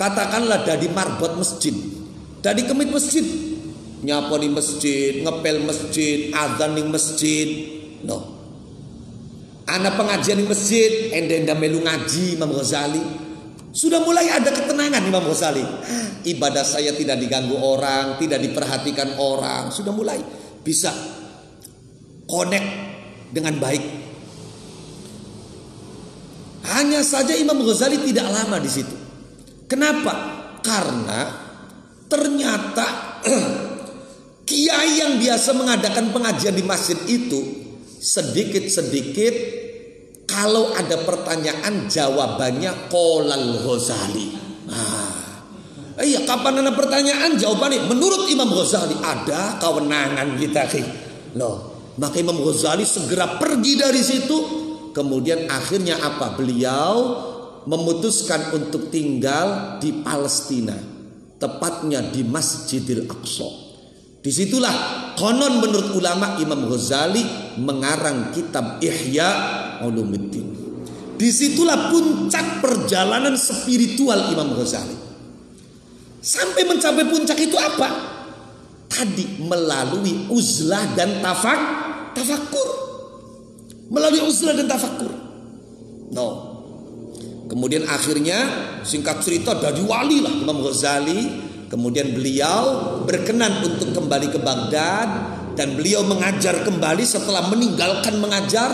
katakanlah dari marbot masjid. Dari kemit masjid. Nyapa di masjid ngepel masjid azan di masjid. No. Anak pengajian di masjid enda-enda melu ngaji Imam Ghazali. Sudah mulai ada ketenangan Imam Ghazali. Ibadah saya tidak diganggu orang tidak diperhatikan orang. Sudah mulai bisa connect dengan baik hanya saja Imam Ghazali tidak lama di situ. Kenapa? Karena ternyata kiai yang biasa mengadakan pengajian di masjid itu sedikit-sedikit kalau ada pertanyaan jawabannya kolal Ghazali. Nah, iya kapan ada pertanyaan jawabannya menurut Imam Ghazali ada kewenangan kita. Loh, maka Imam Ghazali segera pergi dari situ Kemudian akhirnya apa? Beliau memutuskan untuk tinggal di Palestina, tepatnya di Masjidil Aqsa. Di situlah konon menurut ulama Imam Ghazali mengarang kitab Ihya Ulumuddin. Di situlah puncak perjalanan spiritual Imam Ghazali. Sampai mencapai puncak itu apa? Tadi melalui uzlah dan tafak, tafakur melalui uzlah dan tafakur. No. Kemudian akhirnya singkat cerita dari wali lah Imam Ghazali. Kemudian beliau berkenan untuk kembali ke Baghdad dan beliau mengajar kembali setelah meninggalkan mengajar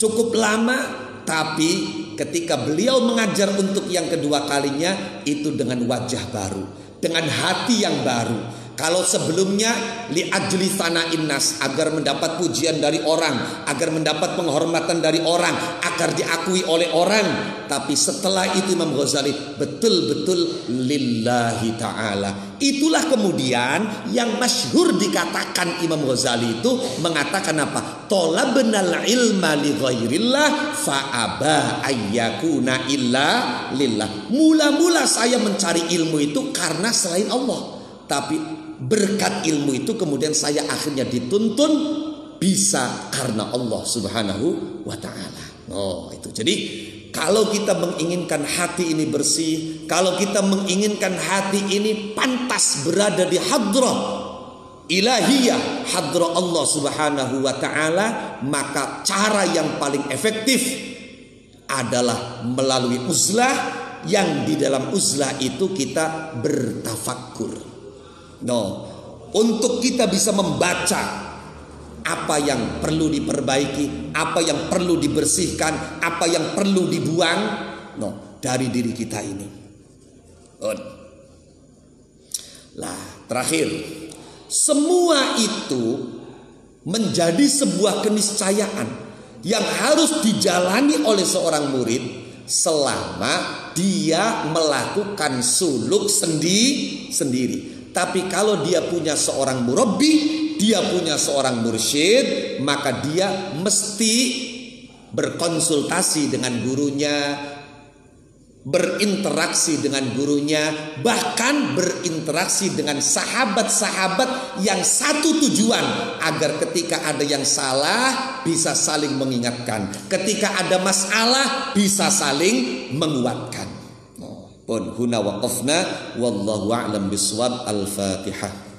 cukup lama tapi ketika beliau mengajar untuk yang kedua kalinya itu dengan wajah baru, dengan hati yang baru kalau sebelumnya li ajli sana innas agar mendapat pujian dari orang, agar mendapat penghormatan dari orang, agar diakui oleh orang. Tapi setelah itu Imam Ghazali betul-betul lillahi taala. Itulah kemudian yang masyhur dikatakan Imam Ghazali itu mengatakan apa? Tolabnal ilma li ghairillah fa aba ayyakuna illa lillah. Mula-mula saya mencari ilmu itu karena selain Allah. Tapi berkat ilmu itu kemudian saya akhirnya dituntun bisa karena Allah Subhanahu wa taala. Oh, itu. Jadi kalau kita menginginkan hati ini bersih, kalau kita menginginkan hati ini pantas berada di hadrah ilahiyah hadra Allah Subhanahu wa taala, maka cara yang paling efektif adalah melalui uzlah yang di dalam uzlah itu kita bertafakur. No, untuk kita bisa membaca apa yang perlu diperbaiki, apa yang perlu dibersihkan, apa yang perlu dibuang, no, dari diri kita ini. On. Lah, terakhir, semua itu menjadi sebuah keniscayaan yang harus dijalani oleh seorang murid selama dia melakukan suluk sendi sendiri. Tapi kalau dia punya seorang murabbi, dia punya seorang mursyid, maka dia mesti berkonsultasi dengan gurunya, berinteraksi dengan gurunya, bahkan berinteraksi dengan sahabat-sahabat yang satu tujuan agar ketika ada yang salah bisa saling mengingatkan, ketika ada masalah bisa saling menguatkan. Oh, pun huna waqafna wallahu a'lam biswab al-Fatihah.